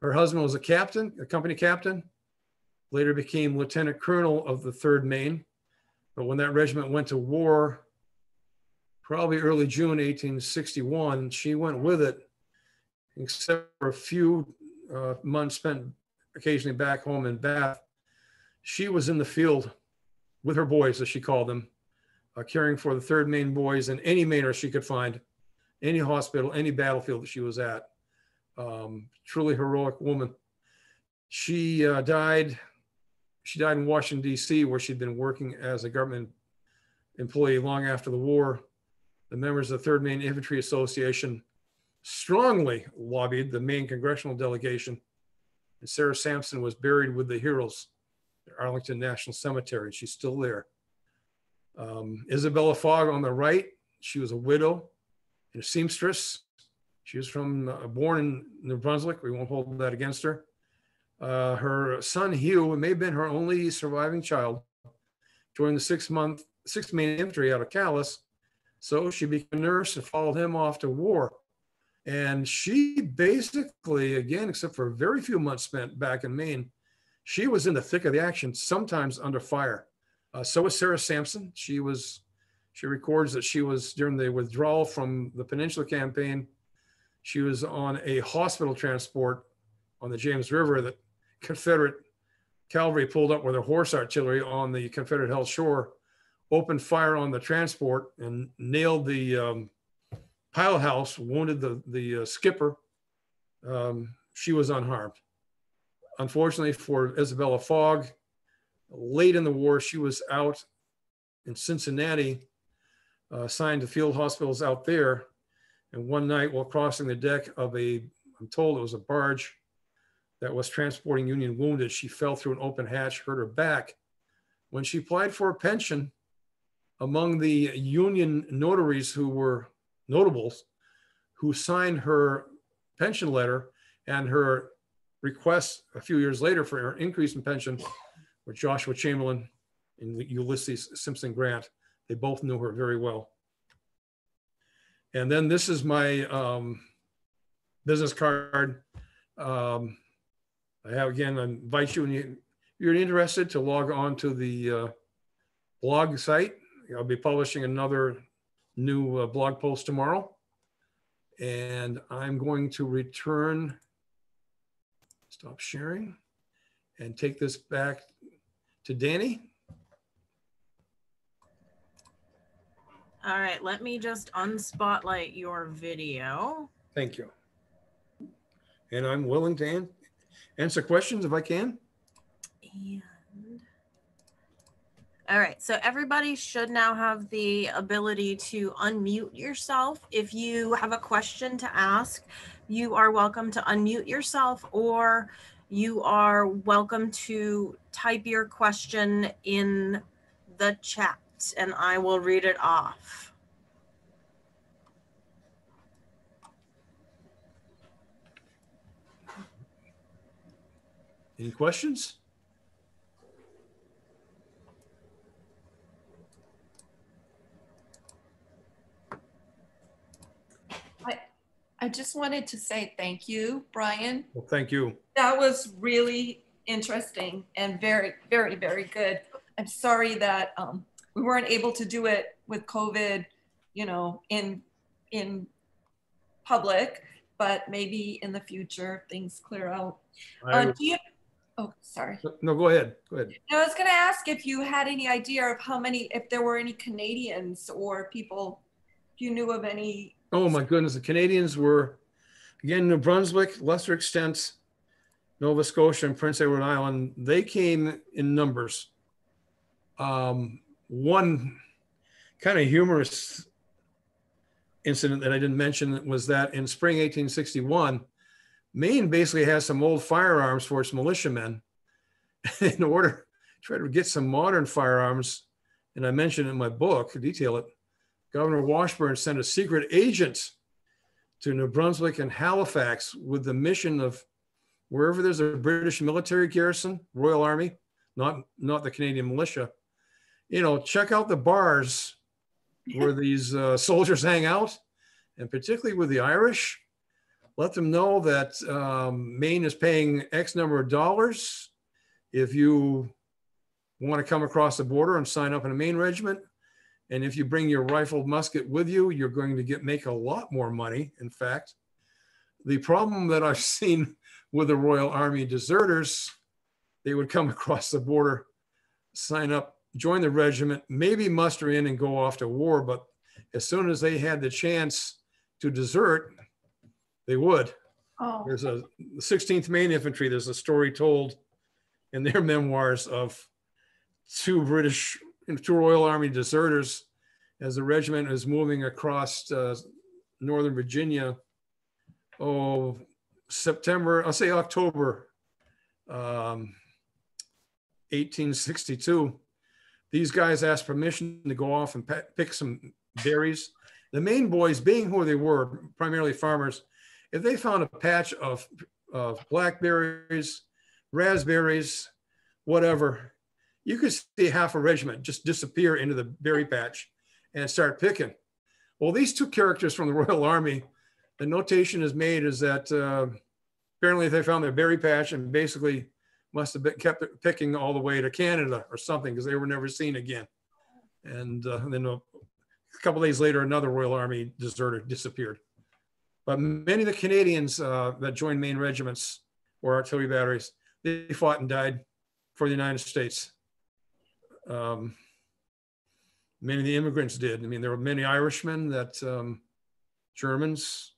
Her husband was a captain, a company captain, later became lieutenant colonel of the 3rd Maine. But when that regiment went to war, probably early June 1861, she went with it, except for a few uh, months spent occasionally back home in Bath. She was in the field with her boys, as she called them, uh, caring for the 3rd Maine boys and any Mainer she could find, any hospital, any battlefield that she was at. Um, truly heroic woman. She uh, died. She died in Washington D.C., where she'd been working as a government employee long after the war. The members of the Third Maine Infantry Association strongly lobbied the Maine congressional delegation, and Sarah Sampson was buried with the heroes at Arlington National Cemetery. She's still there. Um, Isabella Fogg on the right, she was a widow and a seamstress. She was from uh, born in New Brunswick. We won't hold that against her. Uh, her son Hugh, it may have been her only surviving child, joined the six month sixth Maine Infantry out of Calais. So she became a nurse and followed him off to war. And she basically, again, except for a very few months spent back in Maine, she was in the thick of the action, sometimes under fire. Uh, so was Sarah Sampson. She was, she records that she was during the withdrawal from the Peninsula Campaign she was on a hospital transport on the James River that Confederate cavalry pulled up with their horse artillery on the Confederate held shore, opened fire on the transport and nailed the um, pile house, wounded the, the uh, skipper. Um, she was unharmed. Unfortunately for Isabella Fogg, late in the war, she was out in Cincinnati, uh, assigned to field hospitals out there and one night while crossing the deck of a, I'm told it was a barge that was transporting Union wounded, she fell through an open hatch, hurt her back. When she applied for a pension, among the Union notaries who were notables, who signed her pension letter and her request a few years later for her increase in pension were Joshua Chamberlain and Ulysses Simpson Grant. They both knew her very well. And then this is my um, business card. Um, I have again, I invite you, if you're interested to log on to the uh, blog site. I'll be publishing another new uh, blog post tomorrow. And I'm going to return, stop sharing and take this back to Danny. All right, let me just unspotlight your video. Thank you. And I'm willing to answer questions if I can. And all right, so everybody should now have the ability to unmute yourself. If you have a question to ask, you are welcome to unmute yourself or you are welcome to type your question in the chat and I will read it off. Any questions? I just wanted to say thank you, Brian. Well, thank you. That was really interesting and very, very, very good. I'm sorry that um, we weren't able to do it with COVID, you know, in, in public, but maybe in the future, things clear out. I Uh, do you, oh, sorry. No, go ahead, go ahead. I was gonna ask if you had any idea of how many, if there were any Canadians or people, if you knew of any. Oh my goodness, the Canadians were, again, New Brunswick, lesser extent, Nova Scotia and Prince Edward Island, they came in numbers. Um, one kind of humorous incident that I didn't mention was that in spring 1861, Maine basically has some old firearms for its militiamen. (laughs) In order to try to get some modern firearms, and I mentioned in my book, detail it, Governor Washburn sent a secret agent to New Brunswick and Halifax with the mission of wherever there's a British military garrison, Royal Army, not not the Canadian militia, you know, check out the bars where these uh, soldiers hang out, and particularly with the Irish, let them know that um, Maine is paying X number of dollars if you want to come across the border and sign up in a Maine regiment. And if you bring your rifled musket with you, you're going to get make a lot more money. In fact, the problem that I've (laughs) seen with the Royal Army deserters, they would come (laughs) across the border, sign up, join the regiment, maybe muster in and go off to war. But as soon as they had the chance to desert, they would. Oh, There's a the 16th Maine Infantry. There's a story told in their (laughs) memoirs of two British, two Royal Army deserters as the regiment is moving across uh, Northern Virginia. Oh, September, I'll say October, um, 1862. These guys asked permission to go off and pick some berries. The Maine boys, being who they were, primarily farmers, if they found a patch of, of blackberries, raspberries, whatever, you could see half a regiment just disappear into the berry patch and start picking. Well, these two characters from the Royal Army, the notation is made is that uh, apparently they found their berry patch and basically must have been kept picking all the way to Canada or something because they were never seen again. And uh, then a couple days later, another Royal Army deserter disappeared. But many of the Canadians uh, that joined Maine regiments or artillery batteries, they fought and died for the United States. Um, many of the immigrants did. I mean, there were many Irishmen that um, Germans,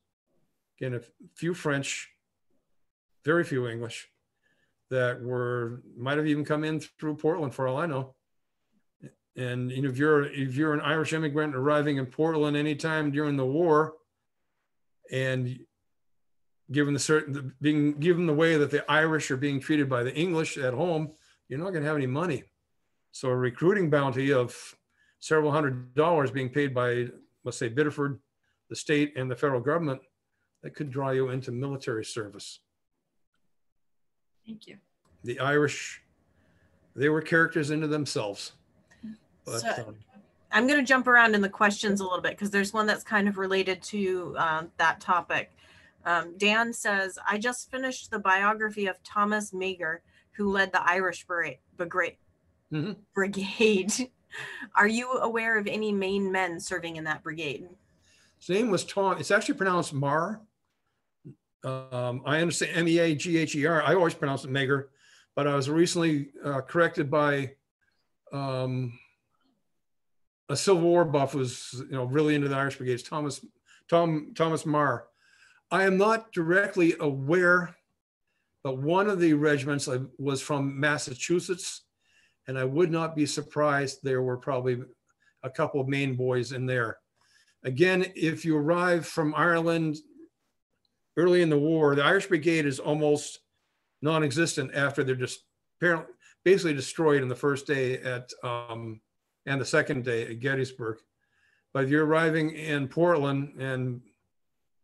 again, a few French, very few English that were might have even come in through Portland for all I know. And you know, if you're if you're an Irish immigrant arriving in Portland anytime during the war, and given the certain the, being given the way that the Irish are being treated by the English at home, you're not going to have any money. So a recruiting bounty of several hundred dollars being paid by, let's say, Biddeford, the state, and the federal government, that could draw you into military service. thank you. The Irish, they were characters into themselves. But So- um, I'm going to jump around in the questions a little bit because there's one that's kind of related to um, that topic. Um, Dan says, I just finished the biography of Thomas Mager, who led the Irish Brigade. Brigade. Mhm. brigade. Are you aware of any Maine men serving in that brigade? his name was Tom. It's actually pronounced Mar. Um, I understand M E A G H E R. I always pronounce it Mager, but I was recently uh, corrected by um, a Civil War buff was you know really into the Irish Brigades, Thomas Tom Thomas Marr. I am not directly aware, but one of the regiments was from Massachusetts, and I would not be surprised there were probably a couple of Maine boys in there. Again, if you arrive from Ireland early in the war, the Irish Brigade is almost non-existent after they're just apparently basically destroyed in the first day at um, and the second day at Gettysburg. But if you're arriving in Portland and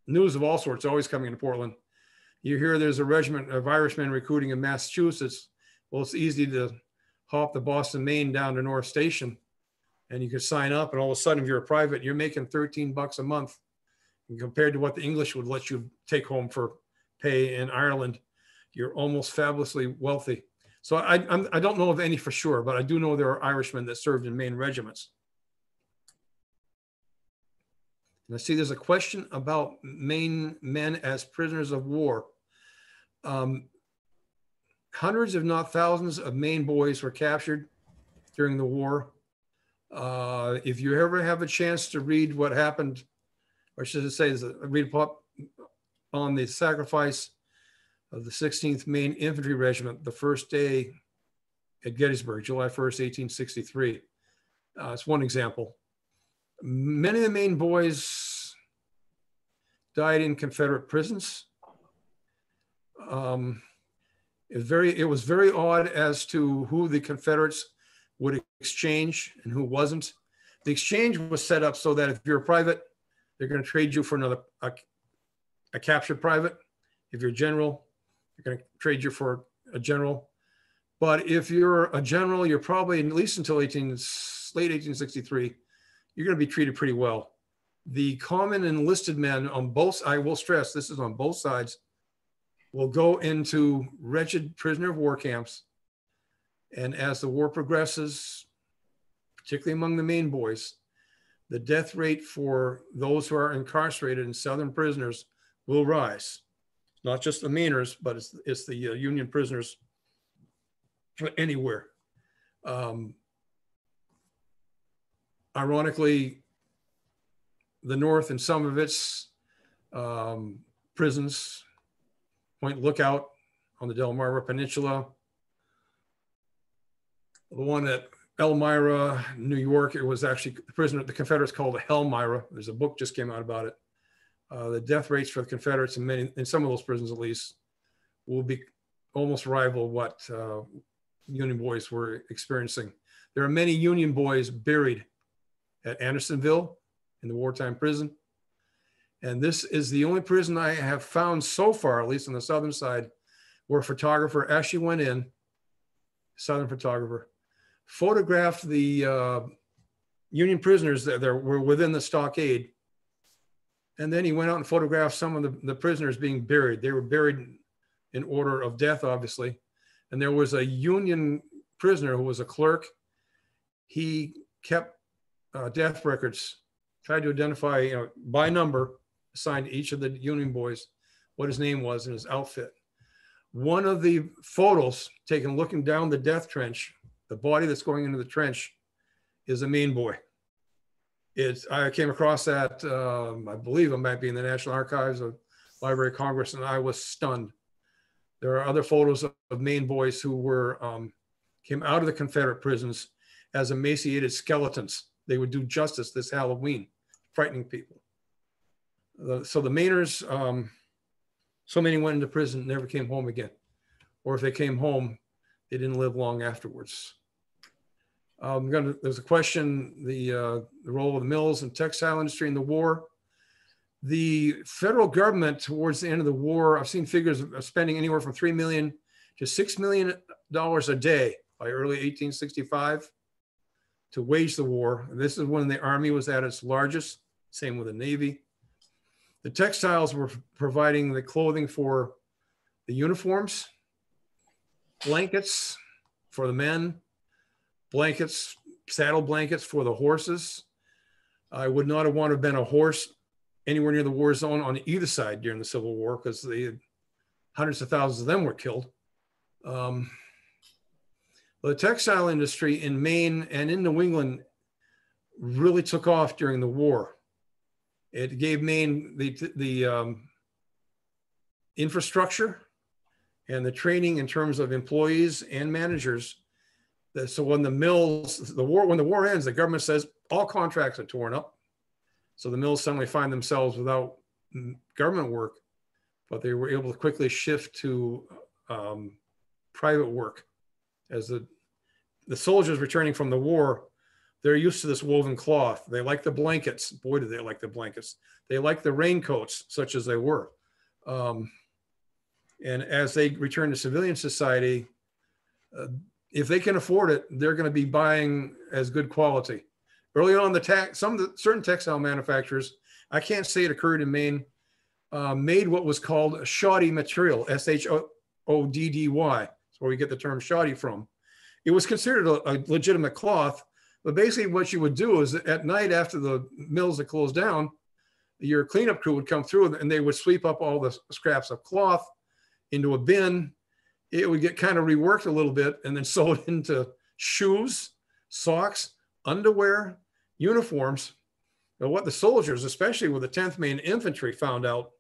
news of all sorts always coming into Portland, you hear there's a regiment of Irishmen recruiting in Massachusetts. Well, it's easy to hop the Boston, Maine down to North Station and you can sign up and all of a sudden if you're a private, you're making 13 bucks a month compared to what the English would let you take home for pay in Ireland, you're almost fabulously wealthy. So I, I'm, I don't know of any for sure, but I do know there are Irishmen that served in Maine regiments. And I see there's a question about Maine men as prisoners of war. Um, hundreds, if not thousands, of Maine boys were captured during the war. Uh, if you ever have a chance to read what happened, or should I say, read on the sacrifice of the 16th Maine Infantry Regiment, the first day at Gettysburg, July 1st, 1863. Uh, it's one example. Many of the Maine boys died in Confederate prisons. Um, it, very, it was very odd as to who the Confederates would exchange and who wasn't. The exchange was set up so that if you're a private, they're going to trade you for another a, a captured private. If you're a general, they're going to trade you for a general. But if you're a general, you're probably at least until 18 late 1863, you're going to be treated pretty well. The common enlisted men on both, I will stress, this is on both sides, will go into wretched prisoner of war camps. And as the war progresses, particularly among the Maine boys, the death rate for those who are incarcerated and Southern prisoners will rise. Not just the Mainers, but it's, it's the uh, Union prisoners anywhere. Um, ironically, the North and some of its um, prisons, Point Lookout on the Delmarva Peninsula, the one at Elmira, New York, it was actually the prisoner, the Confederates called it Hellmira. There's a book just came out about it. Uh, the death rates for the Confederates in many, in some of those prisons at least, will be almost rival what uh, Union boys were experiencing. There are many Union boys buried at Andersonville in the wartime prison. And this is the only prison I have found so far, at least on the southern side, where a photographer actually went in, southern photographer, photographed the uh, Union prisoners that, that were within the stockade. And then he went out and photographed some of the, the prisoners being buried. They were buried in order of death, obviously. And there was a Union prisoner who was a clerk. He kept uh, death records, tried to identify you know, by number, assigned each of the Union boys what his name was and his outfit. One of the photos taken looking down the death trench, the body that's going into the trench, is a Maine boy. It's, I came across that, um, I believe it might be in the National Archives of Library of Congress, and I was stunned. There are other photos of, of Maine boys who were um, came out of the Confederate prisons as emaciated skeletons. They would do justice this Halloween, frightening people. So the Mainers, um, so many went into prison, never came home again. Or if they came home, they didn't live long afterwards. I'm gonna, there's a question, the, uh, the role of the mills and textile industry in the war. The federal government towards the end of the war, I've seen figures of spending anywhere from 3 million to 6 million dollars a day by early 1865 to wage the war. And this is when the army was at its largest, same with the Navy. The textiles were providing the clothing for the uniforms, blankets for the men, blankets, saddle blankets for the horses. I would not have wanted to have been a horse anywhere near the war zone on either side during the Civil War because the hundreds of thousands of them were killed. Um, the textile industry in Maine and in New England really took off during the war. It gave Maine the, the um, infrastructure and the training in terms of employees and managers. So when the mills, the war, when the war ends, the government says all contracts are torn up. So the mills suddenly find themselves without government work, but they were able to quickly shift to um, private work. As the the soldiers returning from the war they're used to this woven cloth. They like the blankets. Boy do they like the blankets. They like the raincoats such as they were. Um, and as they return to civilian society uh, if they can afford it they're going to be buying as good quality early on the tax some of the certain textile manufacturers i can't say it occurred in maine uh, made what was called shoddy material s-h-o-d-d-y That's where we get the term shoddy from. It was considered a, a legitimate cloth, but basically what you would do is at night after the mills had closed down, your cleanup crew would come through and they would sweep up all the scraps of cloth into a bin. It would get kind of reworked a little bit and then (laughs) sold into shoes, socks, underwear, uniforms. But what the soldiers, especially with the 10th Maine Infantry, found out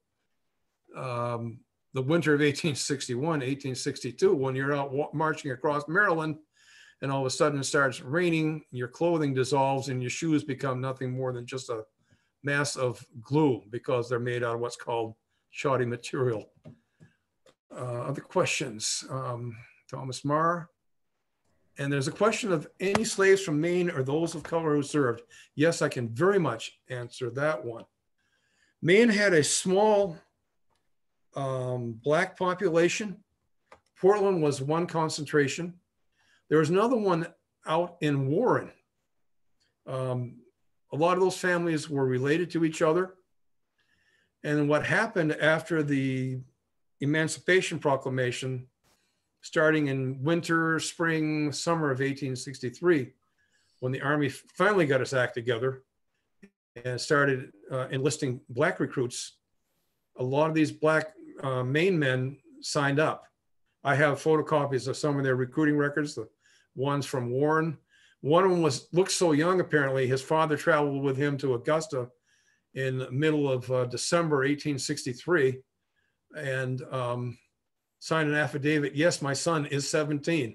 um, the winter of 1861, 1862, when you're out marching across Maryland and all of a sudden it starts raining, your clothing dissolves and your shoes become nothing more than just a mass of glue because they're made out of what's called shoddy material. Uh, other questions? Um, Thomas Marr. And there's a question of any slaves from Maine or those of color who served. Yes, I can very much answer that one. Maine had a small um, black population. Portland was one concentration. There was another one out in Warren. Um, a lot of those families were related to each other. And what happened after the Emancipation Proclamation, starting in winter, spring, summer of 1863, when the Army finally got its act together and started uh, enlisting Black recruits, a lot of these Black uh, Maine men signed up. I have photocopies of some of their recruiting records, the ones from Warren. One of them was looked so young. Apparently, his father traveled with him to Augusta in the middle of uh, December 1863, and um, signed an affidavit. Yes, my son is 17.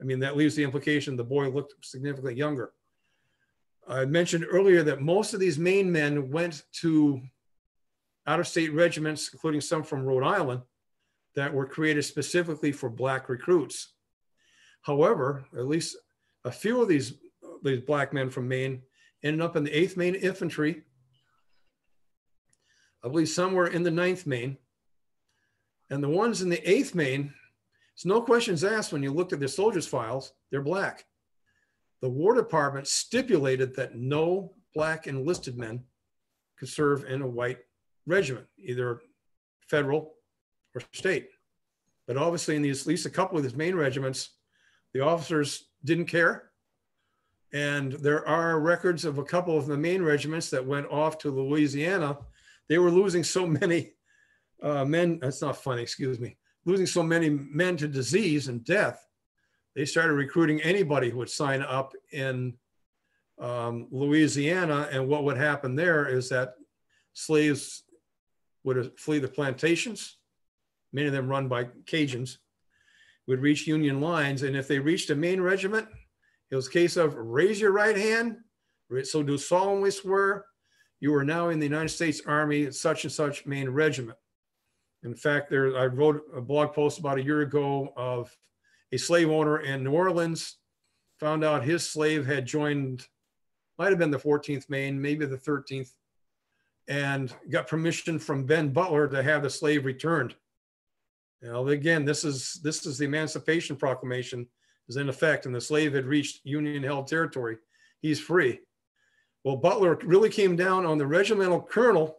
I mean, that leaves the implication the boy looked significantly younger. I mentioned earlier that most of these Maine men went to out-of-state regiments, including some from Rhode Island, that were created specifically for black recruits. However, at least a few of these, these black men from Maine ended up in the 8th Maine Infantry. I believe somewhere in the 9th Maine. And the ones in the 8th Maine, it's no questions asked when you looked at their soldiers' files, they're black. The War Department stipulated that no black enlisted men could serve in a white regiment, either federal or state. But obviously, in these, at least a couple of these Maine regiments, the officers didn't care. And there are records of a couple of the Maine regiments that went off to Louisiana. They were losing so (laughs) many uh, men, that's not funny, excuse me, losing so many men to disease and death. They started recruiting anybody who would sign up in um, Louisiana. And what would happen there is that slaves would flee the plantations, many of them run by Cajuns, would reach Union lines. And if they reached a Maine regiment, it was a case of raise your right hand, so do solemnly swear you are now in the United States Army, such and such Maine regiment. In fact, there I wrote a blog post about a year ago of a slave owner in New Orleans, found out his slave had joined, might have been the 14th Maine, maybe the 13th, and got permission from Ben Butler to have the slave returned. Know, again, this is this is the Emancipation Proclamation is in effect, and the slave had reached Union-held territory. He's free. Well, Butler really came down on the regimental colonel,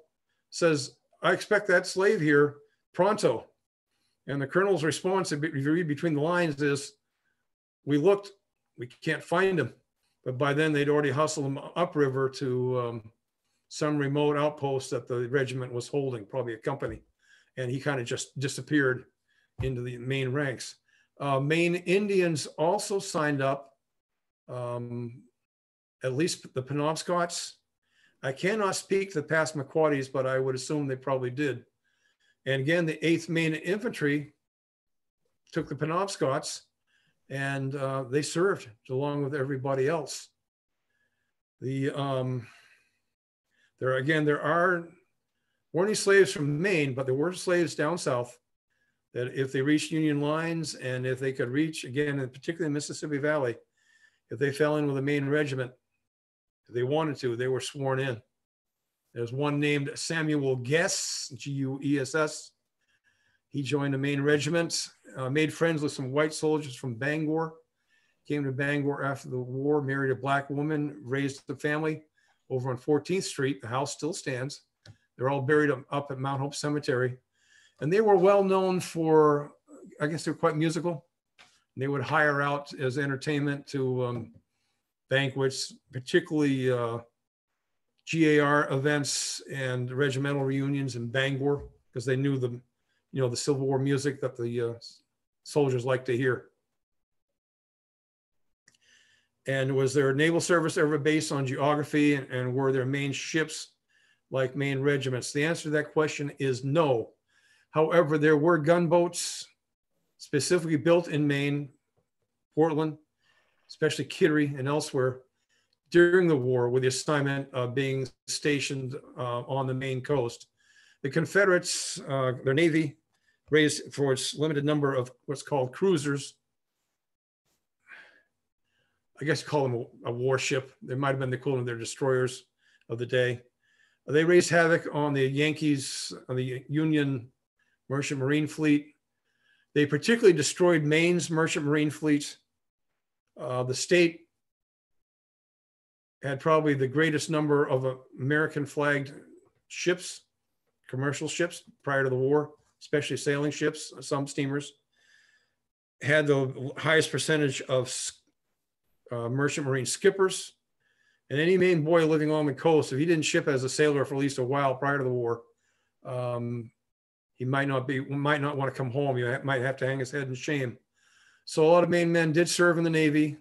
says, "I expect that slave here pronto." And the colonel's response, if you read between the lines, is, "We looked, we can't find him." But by then, they'd already hustled him upriver to um, some remote outpost that the regiment was holding, probably a company. And he kind of just disappeared into the main ranks. Uh, Maine Indians also signed up, um, at least the Penobscots. I cannot speak to the Passamaquoddies, but I would assume they probably did. And again, the 8th Maine Infantry took the Penobscots and uh, they served along with everybody else. The um, there again, there are weren't slaves from Maine, but there were slaves down south that if they reached Union lines and if they could reach again, particularly in Mississippi Valley, if they fell in with a Maine regiment, if they wanted to, they were sworn in. There's one named Samuel Guess, G-U-E-S-S. He joined the Maine regiment, uh, made friends with some white soldiers from Bangor, came to Bangor after the war, married a black woman, raised the family over on 14th Street. The house still stands. They're all buried up at Mount Hope Cemetery. And they were well known for, I guess they're quite musical. They would hire out as entertainment to um, banquets, particularly uh, GAR events and regimental reunions in Bangor, because they knew the, you know, the Civil War music that the uh, soldiers like to hear. And was their naval service ever based on geography and, and were their Maine ships like Maine regiments? The answer to that question is no. However, there were gunboats specifically built in Maine, Portland, especially Kittery and elsewhere during the war with the assignment of being stationed uh, on the Maine coast. The Confederates, uh, their Navy, raised for its limited number of what's called cruisers. I guess call them a, a warship. They might have been the equivalent of their destroyers of the day. They raised havoc on the Yankees, on the Union Merchant Marine Fleet. They particularly destroyed Maine's Merchant Marine Fleet. Uh, the state had probably the greatest number of American flagged ships, commercial ships prior to the war, especially sailing ships, some steamers, had the highest percentage of uh, merchant marine skippers. And any Maine boy living on the coast, if he didn't ship as a sailor for at least a while prior to the war, um, he might not be, might not want to come home. You might have to hang his head in shame. So a lot of Maine men did serve in the Navy.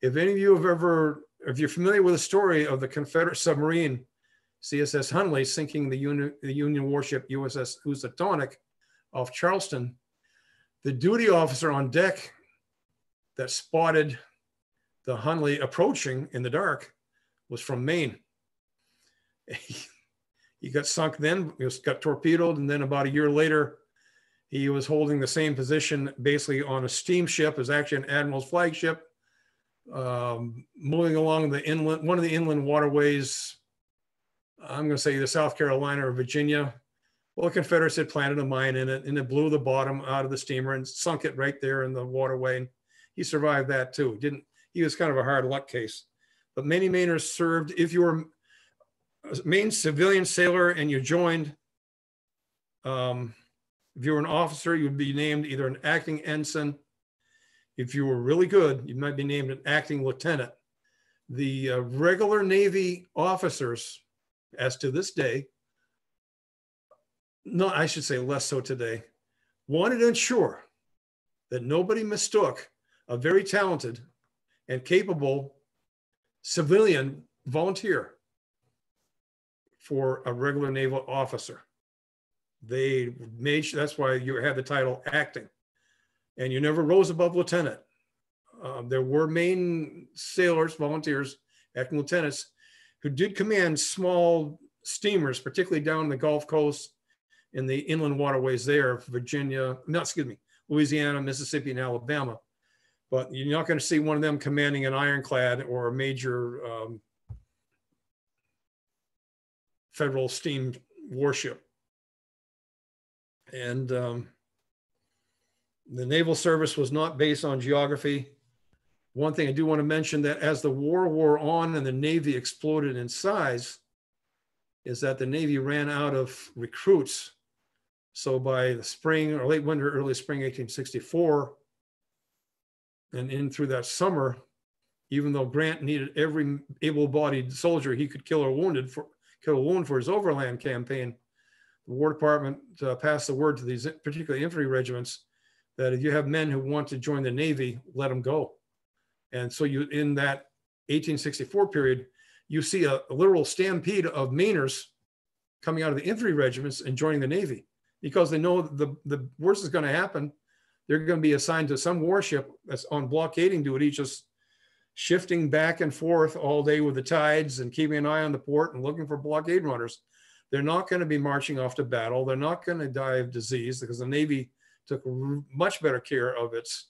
If any of you have ever if you're familiar with the story of the Confederate submarine CSS Hunley sinking the Union, the Union warship USS Housatonic off Charleston, the duty officer on deck that spotted the Hunley approaching in the dark was from Maine. He, got sunk then, he was, got torpedoed, and then about a year later, he was holding the same position basically on a steamship, is actually an admiral's flagship, um, moving along the inland, one of the inland waterways, I'm going to say the South Carolina or Virginia. Well, the Confederates had planted a mine in it and it blew the bottom out of the steamer and sunk it right there in the waterway. And he survived that too. Didn't he was kind of a hard luck case. But many Mainers served. If you were a Maine civilian sailor and you joined, um, if you were an officer, you would be named either an acting ensign if you were really good, you might be named an acting lieutenant. The uh, regular Navy officers, as to this day, no, I should say less so today, wanted to ensure that nobody mistook a very talented and capable civilian volunteer for a regular naval officer. They made sure that's why you had the title acting and you never rose above lieutenant. Um, there were Maine sailors, volunteers, acting lieutenants, who did command small steamers, particularly down the Gulf Coast in the inland waterways there, Virginia, no, excuse me, Louisiana, Mississippi, and Alabama. But you're not going to see one of them commanding an ironclad or a major um, federal steam warship. And um, the naval service was not based on geography. One thing I do want to mention that as the war wore on and the Navy exploded in size, is that the Navy ran out of recruits. So by the spring or late winter, early spring 1864, and in through that summer, even though Grant needed every able-bodied soldier he could kill or wounded for kill a wound for his overland campaign, the War Department uh, passed the word to these particularly infantry regiments that if you have men who want to join the Navy, let them go. And so you, in that 1864 period, you see a, a literal stampede of Mainers coming out of the infantry regiments and joining the Navy because they know the, the worst is going to happen. They're going to be assigned to some warship that's on blockading duty, just shifting back and forth all day with the tides and keeping an eye on the port and looking for blockade runners. They're not going to be marching off to battle. They're not going to die of disease because the Navy took much better care of its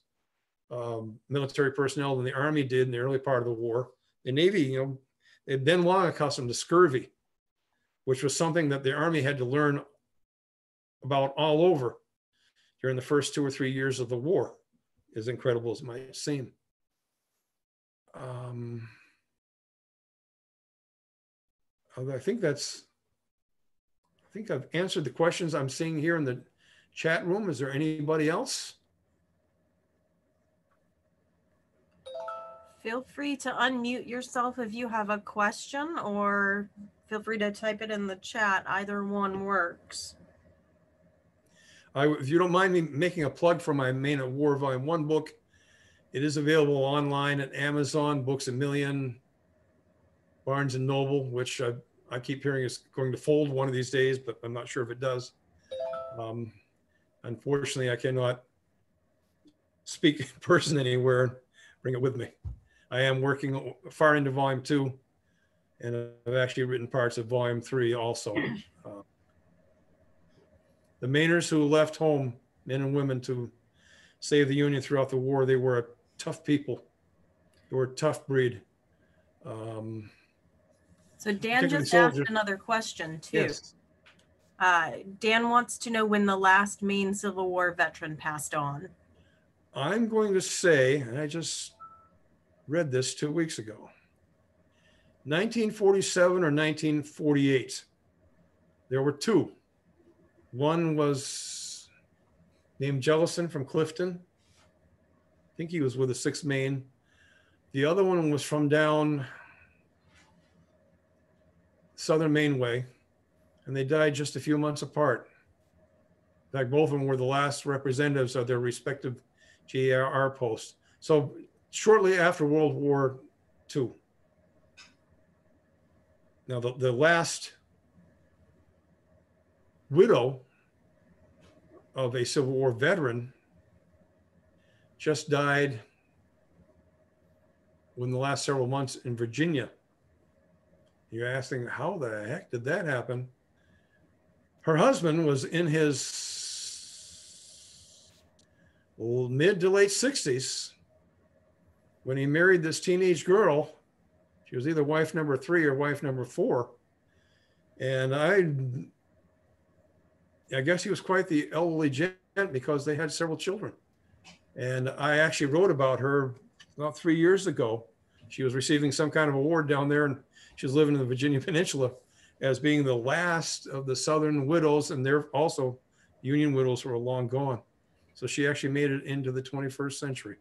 um, military personnel than the Army did in the early part of the war. The Navy, you know, they'd been long accustomed to scurvy, which was something that the Army had to learn about all over during the first two or three years of the war, as incredible as it might seem. Um, I think that's, I think I've answered the questions I'm seeing here in the chat room. Is there anybody else? Feel free to unmute yourself if you have a question or feel free to type it in the chat. Either one works. I, if you don't mind me making a plug for my Maine at War Volume One book, it is available online at Amazon, Books a Million, Barnes and Noble, which I, I keep hearing is going to fold one of these days, but I'm not sure if it does. Um, unfortunately, I cannot speak in person anywhere and bring it with me. I am working far into Volume Two, and I've actually written parts of Volume Three also. Uh, the Mainers who left home, men and women, to save the Union throughout the war, they were a tough people. They were a tough breed. Um, So Dan just asked another question too. yes, Uh, Dan wants to know when the last Maine Civil War veteran passed on. I'm going to say, and I just read this two weeks ago 1947 or 1948. There were two. One was named Jellison from Clifton. I think he was with the 6th Maine. The other one was from down Southern Maine Way, and they died just a few months apart. In fact, both of them were the last representatives of their respective GAR posts. So shortly after World War II. Now, the, the last widow of a Civil War veteran just died within the last several months in Virginia. You're asking, how the heck did that happen? Her husband was in his mid to late 60s when he married this teenage girl. She was either wife number three or wife number four. And I, I guess he was quite the elderly gent because they had several children. And I actually wrote about her about three years ago. She was receiving some kind of award down there, and she was living in the Virginia Peninsula as being the last of the Southern widows, and they're also Union widows were long gone. So she actually made it into the 21st century.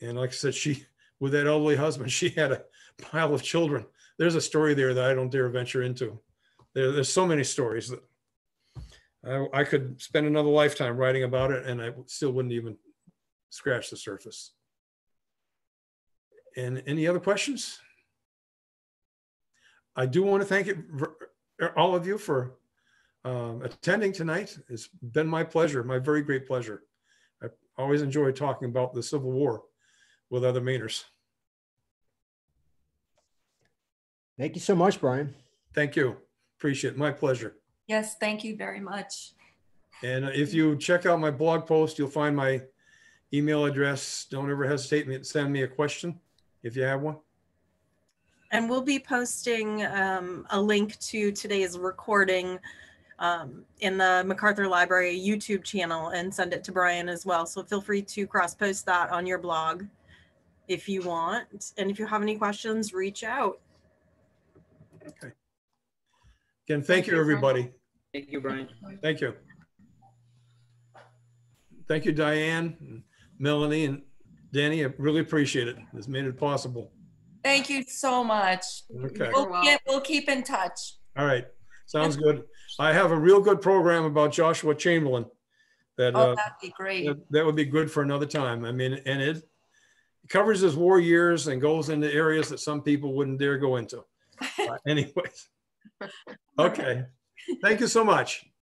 And like I said, she, with that elderly husband, (laughs) she had a pile of children. There's a story there that I don't dare venture into. There, there's so many stories that I, I could spend another lifetime writing about it, and I still wouldn't even scratch the surface. And any other questions? I do want to thank it, all of you for um, attending tonight. It's been my pleasure, my very great pleasure. I always enjoy talking about the Civil War with other Mainers. Thank you so much, Brian. Thank you. Appreciate it. My pleasure. Yes, thank you very much. And if you check out my blog post, you'll find my email address. Don't ever hesitate to send me a question if you have one. And we'll be posting um, a link to today's recording um, in the McArthur Library YouTube channel and send it to Brian as well. So feel free to cross post that on your blog if you want. And if you have any questions, reach out. Okay. Again, thank you, you, Brian. everybody. Thank you, Brian. Thank you. Thank you, Diane, and Melanie, and Danny. I really appreciate it. It's made it possible. Thank you so much. Okay. We'll, get, we'll keep in touch. All right. Sounds good. I have a real good program about Joshua Chamberlain that, Oh, uh, that'd be great. that, that would be good for another time. I mean, and it covers his war years and goes into areas that some people wouldn't dare go into. (laughs) Uh, anyways. Okay. Thank you so much.